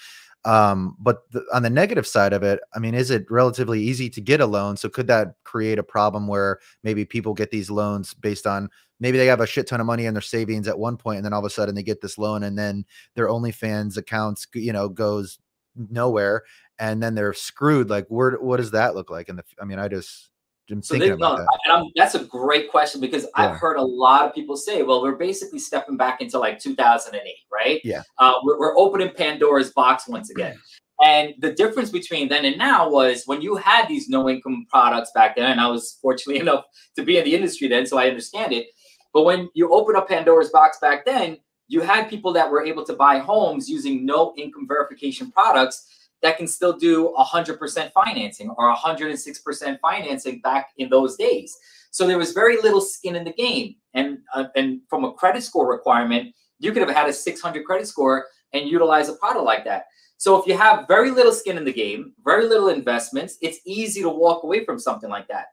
um, but the, on the negative side of it, I mean, is it relatively easy to get a loan? So could that create a problem where maybe people get these loans based on maybe they have a shit ton of money in their savings at one point, and then all of a sudden they get this loan, and then their OnlyFans accounts, you know, goes nowhere, and then they're screwed. Like, where what does that look like? And I mean, I just I'm so thinking about no, that. that's a great question because yeah. I've heard a lot of people say, well, we're basically stepping back into like 2008, right? Yeah. Uh, we're, we're opening Pandora's box once again. And the difference between then and now was when you had these no income products back then, and I was (laughs) fortunate enough to be in the industry then, so I understand it. But when you open up Pandora's box back then, you had people that were able to buy homes using no income verification products that can still do 100% financing or 106% financing back in those days. So there was very little skin in the game. And, uh, and from a credit score requirement, you could have had a 600 credit score and utilize a product like that. So if you have very little skin in the game, very little investments, it's easy to walk away from something like that.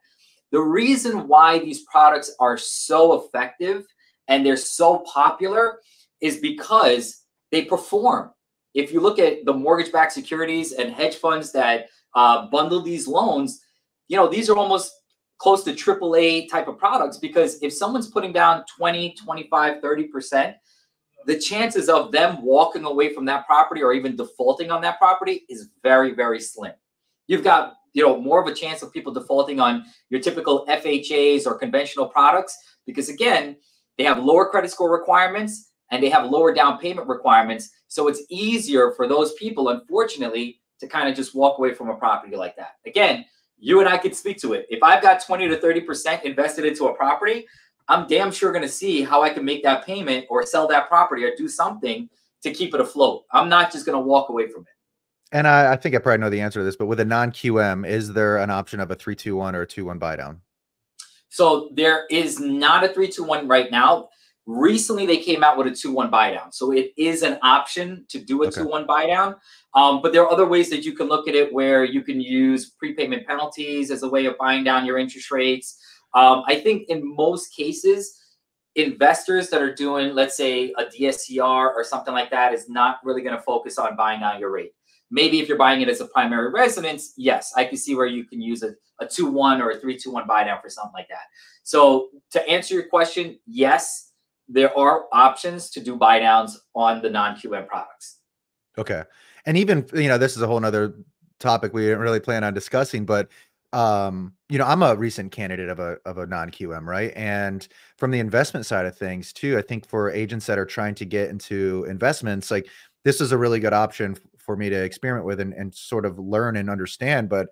The reason why these products are so effective and they're so popular is because they perform if you look at the mortgage-backed securities and hedge funds that uh, bundle these loans, you know, these are almost close to AAA type of products because if someone's putting down 20, 25, 30%, the chances of them walking away from that property or even defaulting on that property is very, very slim. You've got, you know, more of a chance of people defaulting on your typical FHAs or conventional products because again, they have lower credit score requirements and they have lower down payment requirements. So it's easier for those people, unfortunately, to kind of just walk away from a property like that. Again, you and I could speak to it. If I've got 20 to 30% invested into a property, I'm damn sure going to see how I can make that payment or sell that property or do something to keep it afloat. I'm not just going to walk away from it. And I, I, think I probably know the answer to this, but with a non QM, is there an option of a 321 or a 2 1 buy down? So there is not a 321 right now. Recently, they came out with a 2-1 buy down. So it is an option to do a 2-1 buy down. Um, but there are other ways that you can look at it where you can use prepayment penalties as a way of buying down your interest rates. Um, I think in most cases, investors that are doing, let's say, a DSCR or something like that is not really going to focus on buying down your rate. Maybe if you're buying it as a primary residence, yes, I can see where you can use a, a 2-1 or a 3-2-1 buy down for something like that. So to answer your question, yes, there are options to do buy downs on the non-QM products. Okay. And even, you know, this is a whole nother topic we didn't really plan on discussing, but um, you know, I'm a recent candidate of a of a non-QM, right? And from the investment side of things too, I think for agents that are trying to get into investments, like this is a really good option for me to experiment with and, and sort of learn and understand. But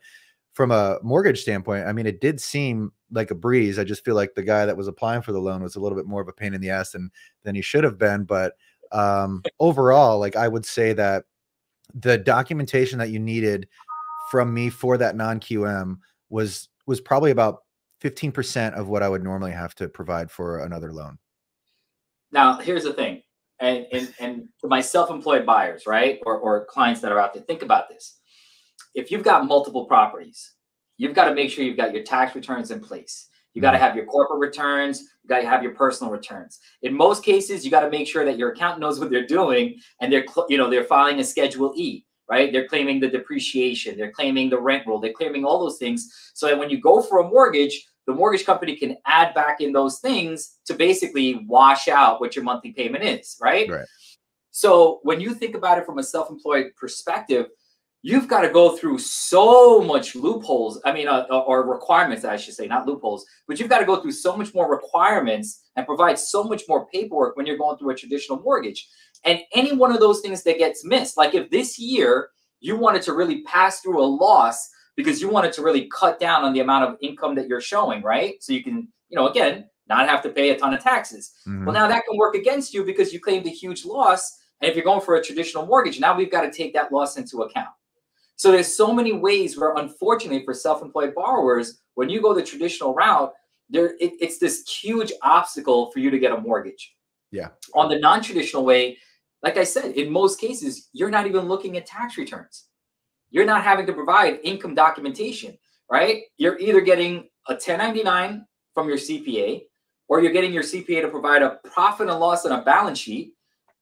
from a mortgage standpoint, I mean, it did seem like a breeze. I just feel like the guy that was applying for the loan was a little bit more of a pain in the ass than than he should have been. But um, (laughs) overall, like I would say that the documentation that you needed from me for that non QM was was probably about 15% of what I would normally have to provide for another loan. Now, here's the thing. And, and, and to my self-employed buyers, right? Or, or clients that are out there, think about this. If you've got multiple properties, you've got to make sure you've got your tax returns in place. You got to mm-hmm. have your corporate returns. You got to have your personal returns. In most cases, you got to make sure that your accountant knows what they're doing and they're, you know, they're filing a Schedule E, right? They're claiming the depreciation, they're claiming the rent roll, they're claiming all those things. So that when you go for a mortgage, the mortgage company can add back in those things to basically wash out what your monthly payment is, right? Right. So when you think about it from a self-employed perspective, you've got to go through so much loopholes. I mean, uh, uh, or requirements, I should say, not loopholes, but you've got to go through so much more requirements and provide so much more paperwork when you're going through a traditional mortgage. And any one of those things that gets missed, like if this year you wanted to really pass through a loss because you wanted to really cut down on the amount of income that you're showing, right? So you can, you know, again, not have to pay a ton of taxes. Mm-hmm. Well, now that can work against you because you claimed a huge loss. And if you're going for a traditional mortgage, now we've got to take that loss into account. So there's so many ways where, unfortunately, for self-employed borrowers, when you go the traditional route, there it, it's this huge obstacle for you to get a mortgage. Yeah. On the non-traditional way, like I said, in most cases, you're not even looking at tax returns you're not having to provide income documentation, right? You're either getting a 1099 from your CPA, or you're getting your CPA to provide a profit and loss on a balance sheet,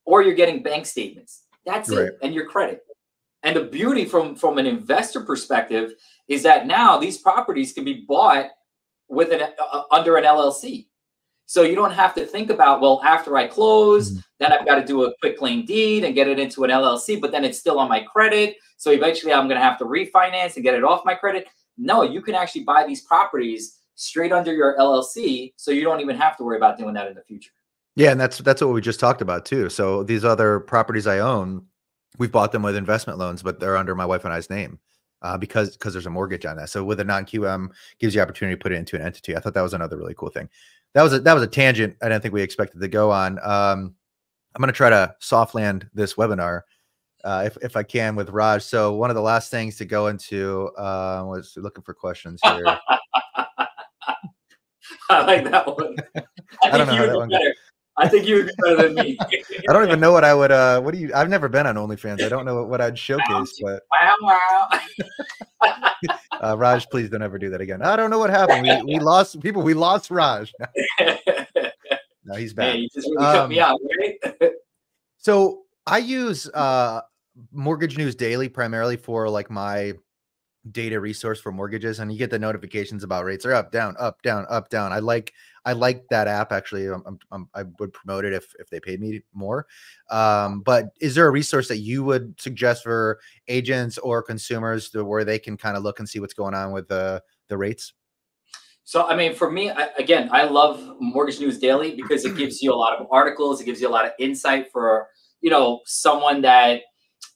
or you're getting bank statements. That's right. it, and your credit. And the beauty from from an investor perspective is that now these properties can be bought with an uh, under an LLC. So you don't have to think about, well, after I close, mm-hmm. then I've got to do a quitclaim deed and get it into an LLC, but then it's still on my credit. So eventually I'm going to have to refinance and get it off my credit. No, you can actually buy these properties straight under your LLC. So you don't even have to worry about doing that in the future. Yeah. And that's, that's what we just talked about too. So these other properties I own, we've bought them with investment loans, but they're under my wife and I's name. Uh, because because there's a mortgage on that. So with a non QM gives you opportunity to put it into an entity. I thought that was another really cool thing that was a that was a tangent I didn't think we expected to go on. Um, I'm going to try to soft land this webinar uh, if if I can with Raj. So one of the last things to go into uh, was looking for questions here. (laughs) I like that one. (laughs) I, I don't know how that one better. I think you would be better than me. I don't even know what I would. Uh, what do you? I've never been on OnlyFans. I don't know what, what I'd showcase. But wow, wow. (laughs) uh, Raj, please don't ever do that again. I don't know what happened. We, we lost people. We lost Raj. (laughs) no, he's back. you just really um, me out, right? (laughs) so I use uh, Mortgage News Daily primarily for like my data resource for mortgages and you get the notifications about rates are up down up down up down i like i like that app actually I'm, I'm, i would promote it if if they paid me more um, but is there a resource that you would suggest for agents or consumers to where they can kind of look and see what's going on with the the rates so i mean for me I, again i love mortgage news daily because it gives you a lot of articles it gives you a lot of insight for you know someone that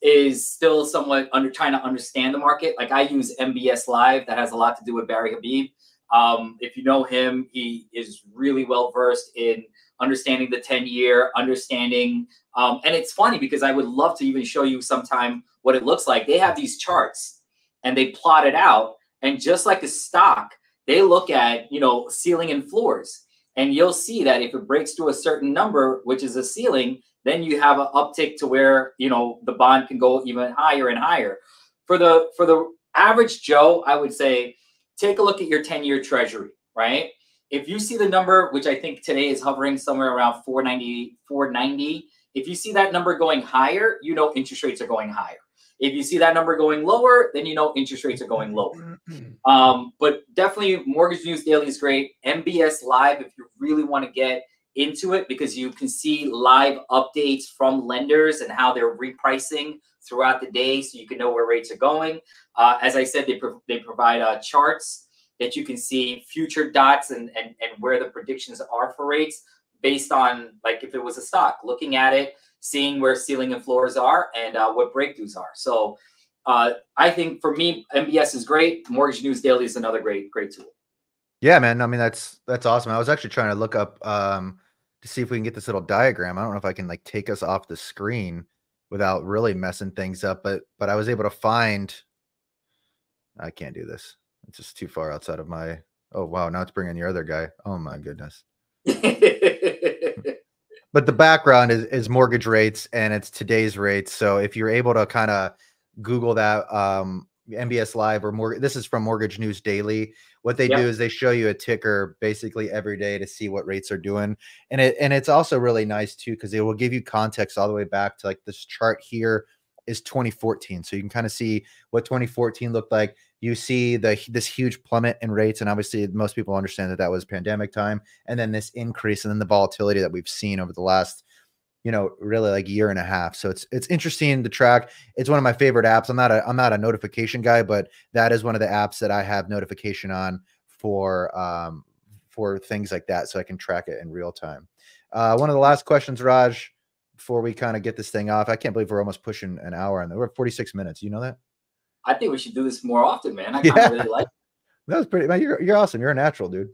is still somewhat under trying to understand the market. Like I use MBS Live, that has a lot to do with Barry Habib. Um, if you know him, he is really well versed in understanding the 10 year, understanding. Um, and it's funny because I would love to even show you sometime what it looks like. They have these charts and they plot it out. And just like a stock, they look at, you know, ceiling and floors. And you'll see that if it breaks to a certain number, which is a ceiling, then you have an uptick to where you know the bond can go even higher and higher. For the for the average Joe, I would say take a look at your 10-year treasury, right? If you see the number, which I think today is hovering somewhere around 490, 490, if you see that number going higher, you know interest rates are going higher. If you see that number going lower, then you know interest rates are going lower. (clears throat) Um, but definitely, Mortgage News Daily is great. MBS Live, if you really want to get into it because you can see live updates from lenders and how they're repricing throughout the day so you can know where rates are going. Uh, as I said, they, pro they provide uh, charts that you can see future dots and, and, and where the predictions are for rates based on like if it was a stock, looking at it, seeing where ceiling and floors are and uh, what breakthroughs are. So uh, I think for me, MBS is great. Mortgage News Daily is another great, great tool. Yeah, man. I mean, that's that's awesome. I was actually trying to look up um to see if we can get this little diagram. I don't know if I can like take us off the screen without really messing things up, but but I was able to find I can't do this. It's just too far outside of my Oh wow, now it's bringing your other guy. Oh my goodness. (laughs) but the background is, is mortgage rates and it's today's rates. So if you're able to kind of Google that um, MBS Live or more, this is from Mortgage News Daily. What they yep. do is they show you a ticker basically every day to see what rates are doing, and it and it's also really nice too because it will give you context all the way back to like this chart here is 2014, so you can kind of see what 2014 looked like you see the this huge plummet in rates and obviously most people understand that that was pandemic time and then this increase and then the volatility that we've seen over the last you know really like year and a half so it's it's interesting to track it's one of my favorite apps i'm not a i'm not a notification guy but that is one of the apps that i have notification on for um for things like that so i can track it in real time uh one of the last questions raj before we kind of get this thing off i can't believe we're almost pushing an hour and we're at 46 minutes you know that I think we should do this more often, man. I (laughs) kind of yeah. really like. It. (laughs) That was pretty. Man, you're you're awesome. You're a natural, dude.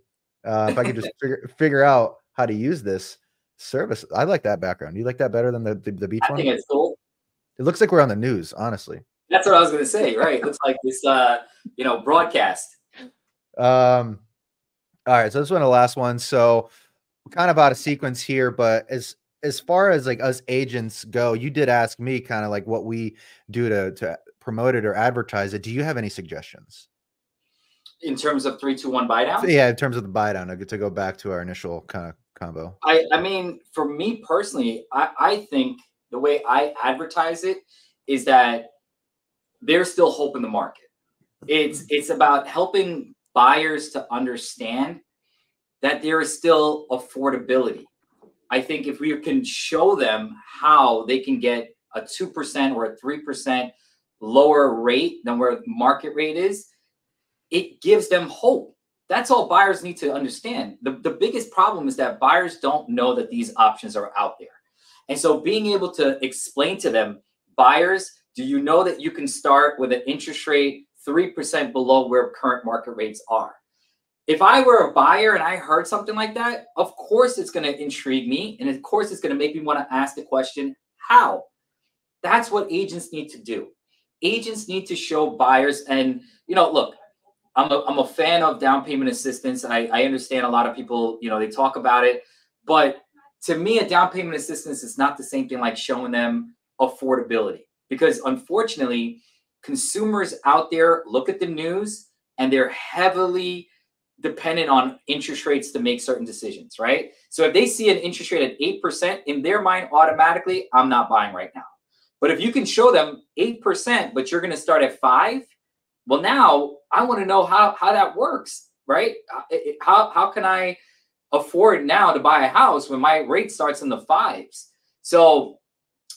Uh, if I could (laughs) just figure figure out how to use this service, I like that background. You like that better than the the, the beach I one? I think it's cool. It looks like we're on the news, honestly. That's what I was gonna say. Right? It looks like this, uh, you know, broadcast. Um. All right. So this one, the last one. So kind of out of sequence here, but as as far as like us agents go, you did ask me kind of like what we do to to promote it or advertise it. Do you have any suggestions? In terms of three, two, one buy down? Yeah, in terms of the buy down, I get to go back to our initial kind of combo. I, I mean, for me personally, I, I think the way I advertise it is that there's still hope in the market. It's mm-hmm. it's about helping buyers to understand that there is still affordability. I think if we can show them how they can get a 2% or a 3% lower rate than where market rate is, it gives them hope. That's all buyers need to understand. The, the biggest problem is that buyers don't know that these options are out there. And so being able to explain to them, buyers, do you know that you can start with an interest rate 3% below where current market rates are? If I were a buyer and I heard something like that, of course it's going to intrigue me. And of course it's going to make me want to ask the question, how? That's what agents need to do agents need to show buyers and you know look i'm a, I'm a fan of down payment assistance. I, I understand a lot of people you know they talk about it but to me a down payment assistance is not the same thing like showing them affordability because unfortunately consumers out there look at the news and they're heavily dependent on interest rates to make certain decisions right? So if they see an interest rate at 8% in their mind automatically i'm not buying right now. But if you can show them 8%, but you're going to start at five, well, now I want to know how, how that works, right? Uh, how, how can I afford now to buy a house when my rate starts in the fives? So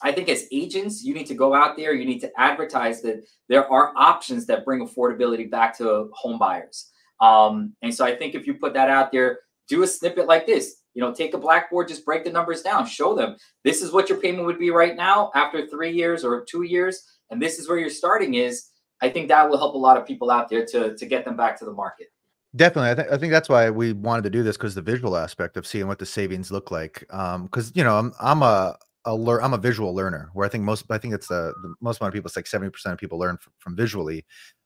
I think as agents, you need to go out there, you need to advertise that there are options that bring affordability back to home buyers. Um, and so I think if you put that out there, do a snippet like this. You know, take a blackboard, just break the numbers down, show them this is what your payment would be right now after three years or two years, and this is where your starting is. I think that will help a lot of people out there to to get them back to the market. Definitely, I think I think that's why we wanted to do this because the visual aspect of seeing what the savings look like. Um, because you know, I'm I'm a a lear- I'm a visual learner where I think most I think it's the, the most amount of people it's like 70% of people learn from, from visually.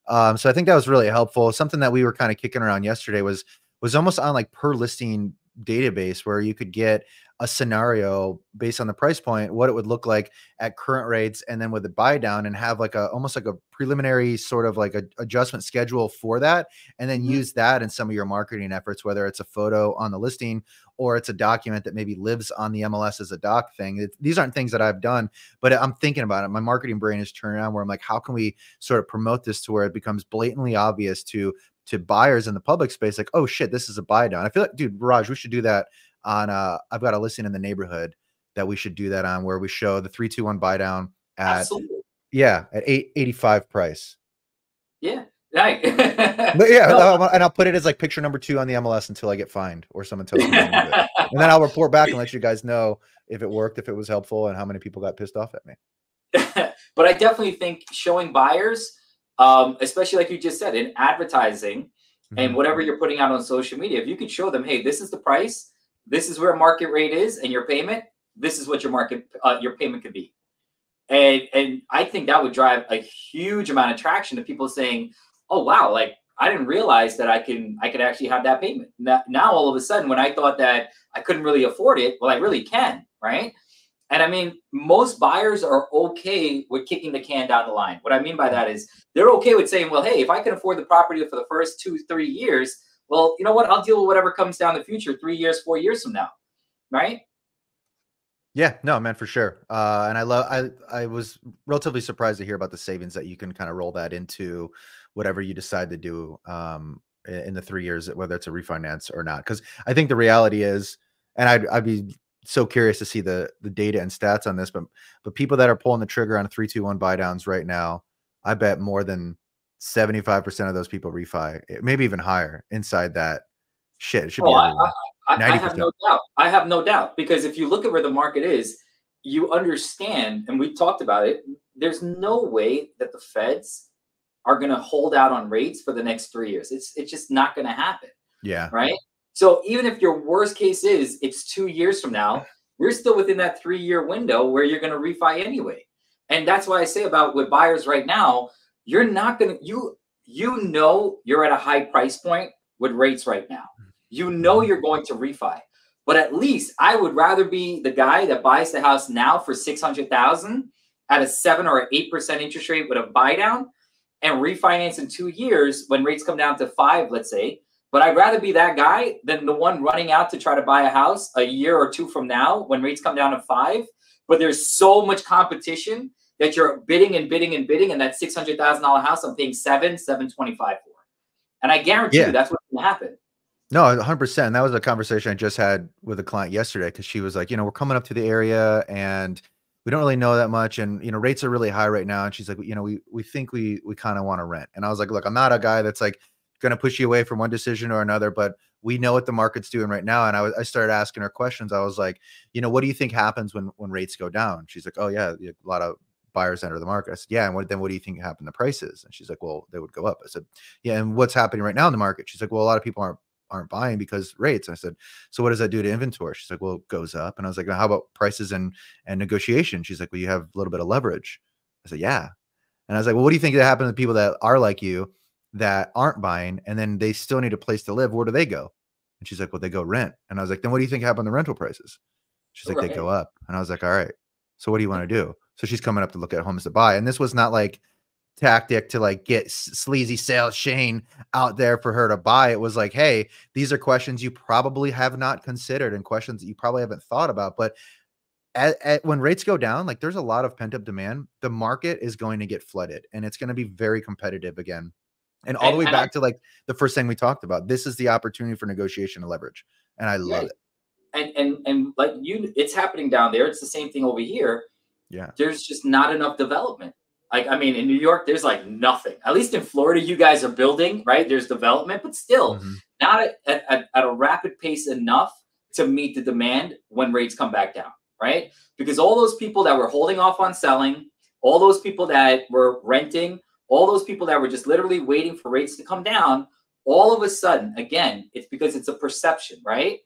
Um, so I think that was really helpful. Something that we were kind of kicking around yesterday was was almost on like per listing database where you could get a scenario based on the price point, what it would look like at current rates, and then with the buy down and have like a almost like a preliminary sort of like a adjustment schedule for that, and then mm-hmm. use that in some of your marketing efforts, whether it's a photo on the listing or it's a document that maybe lives on the MLS as a doc thing. It, these aren't things that I've done, but I'm thinking about it. My marketing brain is turning on where I'm like, how can we sort of promote this to where it becomes blatantly obvious to to buyers in the public space, like, oh shit, this is a buy down. I feel like, dude, Raj, we should do that on uh I've got a listing in the neighborhood that we should do that on where we show the three, two, one buy down at Absolutely. yeah, at eight eighty five price. Yeah. Right. but yeah, (laughs) no. and I'll put it as like picture number two on the MLS until I get fined or someone tells me. (laughs) and then I'll report back and let you guys know if it worked, if it was helpful, and how many people got pissed off at me. (laughs) but I definitely think showing buyers um, especially like you just said in advertising, mm-hmm. and whatever you're putting out on social media, if you could show them, hey, this is the price, this is where market rate is, and your payment, this is what your market uh, your payment could be. And and I think that would drive a huge amount of traction to people saying, "Oh wow, like I didn't realize that I can I could actually have that payment." Now, now all of a sudden, when I thought that I couldn't really afford it, well, I really can, right? And I mean, most buyers are okay with kicking the can down the line. What I mean by that is they're okay with saying, well, hey, if I can afford the property for the first two, three years, well, you know what? I'll deal with whatever comes down the future three years, four years from now. Right. Yeah, no, man, for sure. Uh, and I love. I I was relatively surprised to hear about the savings that you can kind of roll that into whatever you decide to do um, in the three years, whether it's a refinance or not. Because I think the reality is, and I'd I'd be so curious to see the the data and stats on this, but but people that are pulling the trigger on three two one buy downs right now, I bet more than seventy five percent of those people refi, eh, maybe even higher inside that shit. It should oh, be. I, I, I have no doubt. I have no doubt because if you look at where the market is, you understand, and we talked about it. There's no way that the Feds are going to hold out on rates for the next three years. It's it's just not going to happen. Yeah. Right. So even if your worst case is it's two years from now, we're still within that three year window where you're going to refi anyway. And that's why I say about with buyers right now, you're not going to, you, you know, you're at a high price point with rates right now. You know, you're going to refi, but at least I would rather be the guy that buys the house now for 600,000 at a seven or eight percent interest rate with a buy down and refinance in two years when rates come down to five, let's say, but I'd rather be that guy than the one running out to try to buy a house a year or two from now when rates come down to five. But there's so much competition that you're bidding and bidding and bidding, and that six hundred thousand dollar house I'm paying seven, seven twenty five for, and I guarantee yeah. you that's what's going to happen. No, 100%. That was a conversation I just had with a client yesterday because she was like, you know, we're coming up to the area and we don't really know that much and you know rates are really high right now and she's like you know we we think we we kind of want to rent and i was like look i'm not a guy that's like going to push you away from one decision or another, but we know what the market's doing right now. And I, I started asking her questions. I was like, you know, what do you think happens when when rates go down? She's like, oh yeah, a lot of buyers enter the market. I said, yeah. And what, then what do you think happened to prices? And she's like, well, they would go up. I said, yeah. And what's happening right now in the market? She's like, well, a lot of people aren't aren't buying because rates. I said, so what does that do to inventory? She's like, well, it goes up. And I was like, well, how about prices and and negotiation? She's like, well, you have a little bit of leverage. I said, yeah. And I was like, well, what do you think that happens to people that are like you that aren't buying and then they still need a place to live, where do they go? And she's like, Well, they go rent. And I was like, Then what do you think happened to rental prices? She's like, right. They go up. And I was like, All right. So what do you want to do? So she's coming up to look at homes to buy. And this was not like tactic to like get sleazy sales Shane out there for her to buy. It was like, hey, these are questions you probably have not considered and questions that you probably haven't thought about. But at, at, when rates go down, like there's a lot of pent up demand, the market is going to get flooded and it's going to be very competitive again. And all and, the way back I, to like the first thing we talked about, this is the opportunity for negotiation and leverage. And I love it. And and and like you it's happening down there. It's the same thing over here. Yeah. There's just not enough development. Like, I mean, in New York, there's like nothing. At least in Florida, you guys are building, right? There's development, but still mm-hmm. not at, at, at a rapid pace enough to meet the demand when rates come back down, right? Because all those people that were holding off on selling, all those people that were renting, all those people that were just literally waiting for rates to come down, all of a sudden, again, it's because it's a perception, right?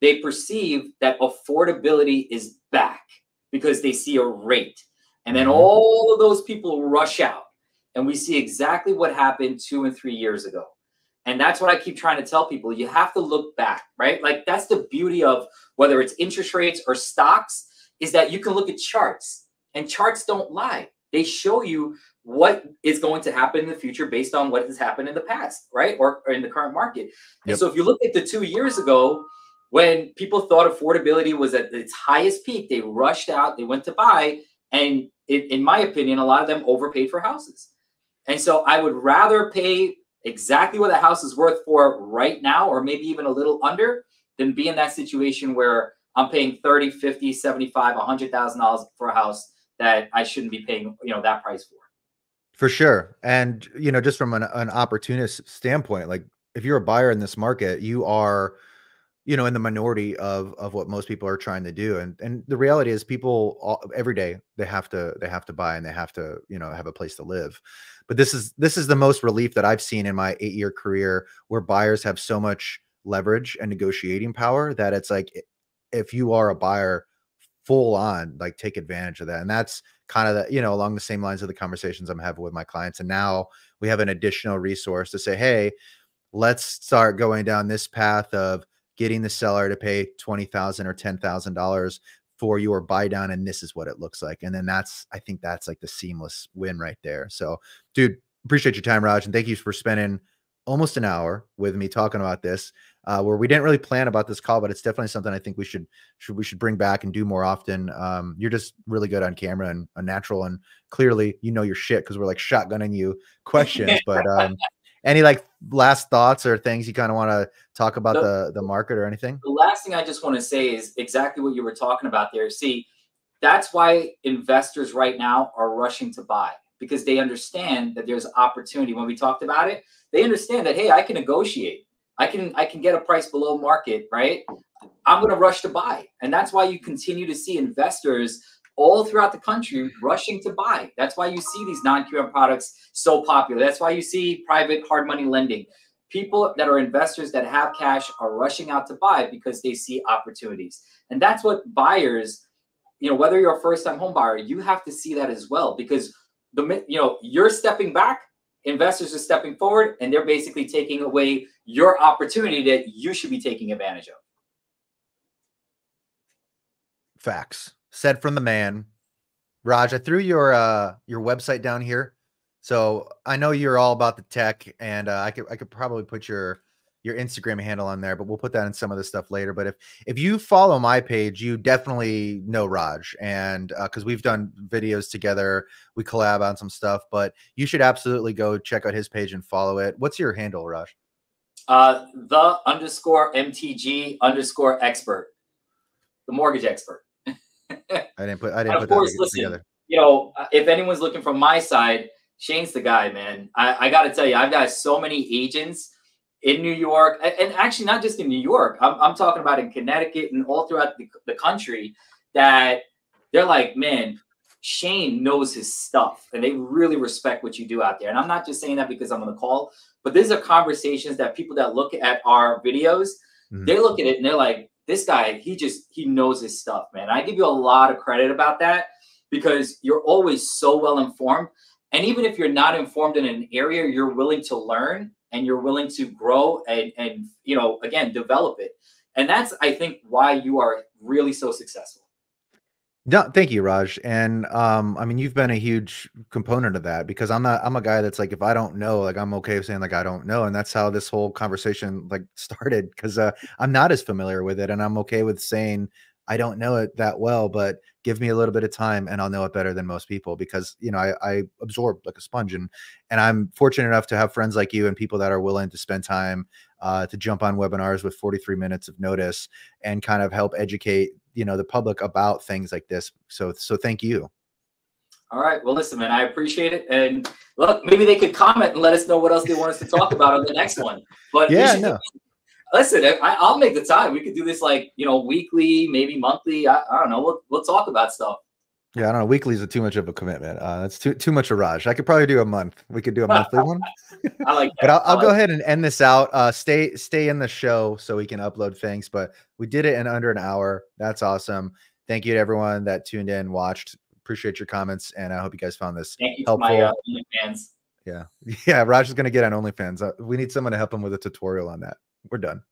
They perceive that affordability is back because they see a rate. And then mm-hmm. all of those people rush out. And we see exactly what happened two and three years ago. And that's what I keep trying to tell people. You have to look back, right? Like that's the beauty of whether it's interest rates or stocks, is that you can look at charts and charts don't lie. They show you what is going to happen in the future based on what has happened in the past, right? Or, or in the current market. Yep. And so if you look at the two years ago, when people thought affordability was at its highest peak, they rushed out, they went to buy. And it, in my opinion, a lot of them overpaid for houses. And so I would rather pay exactly what the house is worth for right now, or maybe even a little under, than be in that situation where I'm paying 30, 50, 75, $100,000 for a house that I shouldn't be paying, you know, that price for. For sure. And, you know, just from an, an opportunist standpoint, like if you're a buyer in this market, you are, you know in the minority of of what most people are trying to do and and the reality is people all, every day they have to they have to buy and they have to you know have a place to live but this is this is the most relief that i've seen in my 8 year career where buyers have so much leverage and negotiating power that it's like if you are a buyer full on like take advantage of that and that's kind of the you know along the same lines of the conversations i'm having with my clients and now we have an additional resource to say hey let's start going down this path of getting the seller to pay twenty thousand or ten thousand dollars for your buy down, and this is what it looks like. And then that's I think that's like the seamless win right there. So, dude, appreciate your time, Raj, and thank you for spending almost an hour with me talking about this. Uh, where we didn't really plan about this call, but it's definitely something I think we should should we should bring back and do more often. Um, you're just really good on camera and a natural, and clearly you know your shit because we're like shotgunning you questions. (laughs) but um, any like last thoughts or things you kind of want to talk about the, the, the market or anything? The last thing I just want to say is exactly what you were talking about there. See, that's why investors right now are rushing to buy because they understand that there's opportunity. When we talked about it, they understand that hey, I can negotiate. I can I can get a price below market, right? I'm going to rush to buy. And that's why you continue to see investors all throughout the country rushing to buy. That's why you see these non-QM products so popular. That's why you see private hard money lending. People that are investors that have cash are rushing out to buy because they see opportunities. And that's what buyers, you know, whether you're a first-time home buyer, you have to see that as well because the you know, you're stepping back, investors are stepping forward and they're basically taking away your opportunity that you should be taking advantage of. Facts said from the man. Raj, I threw your uh your website down here. So I know you're all about the tech, and uh, I could I could probably put your your Instagram handle on there, but we'll put that in some of the stuff later. But if if you follow my page, you definitely know Raj, and because uh, we've done videos together, we collab on some stuff. But you should absolutely go check out his page and follow it. What's your handle, Raj? Uh, the underscore MTG underscore expert, the mortgage expert. (laughs) I didn't put I didn't put course, that listen, together. You know, uh, if anyone's looking from my side, Shane's the guy, man. I, I got to tell you, I've got so many agents in New York, and actually not just in New York. I'm, I'm talking about in Connecticut and all throughout the, the country that they're like, man, Shane knows his stuff, and they really respect what you do out there. And I'm not just saying that because I'm on the call, but these are conversations that people that look at our videos, mm-hmm. they look at it and they're like, this guy, he just he knows his stuff, man. I give you a lot of credit about that because you're always so well informed. And even if you're not informed in an area, you're willing to learn and you're willing to grow and and you know again develop it. And that's I think why you are really so successful. No, thank you, Raj. And um, I mean, you've been a huge component of that because I'm not. I'm a guy that's like, if I don't know, like, I'm okay with saying like I don't know, and that's how this whole conversation like (laughs) started because uh, I'm not as familiar with it, and I'm okay with saying I don't know it that well, but give me a little bit of time and I'll know it better than most people because you know I, I absorb like a sponge and and I'm fortunate enough to have friends like you and people that are willing to spend time uh, to jump on webinars with 43 minutes of notice and kind of help educate you know the public about things like this. So so thank you. All right. Well, listen, man, I appreciate it. And look, maybe they could comment and let us know what else they want us to talk about on the next one. But yeah, no listen, I, will make the time. We could do this like you know weekly, maybe monthly. I, I don't know. We'll we'll talk about stuff. Yeah, I don't know. Weekly is too much of a commitment. Uh, that's too too much of a rush. I could probably do a month. We could do a monthly one. (laughs) (laughs) I like. That. but I'll, I'll like go ahead and end this out. Uh, stay stay in the show so we can upload things. But we did it in under an hour. That's awesome. Thank you to everyone that tuned in, watched. Appreciate your comments, and I hope you guys found this Thank you helpful. my uh, fans. Yeah, (laughs) yeah. Raj is going to get on OnlyFans. Uh, we need someone to help him with a tutorial on that. We're done.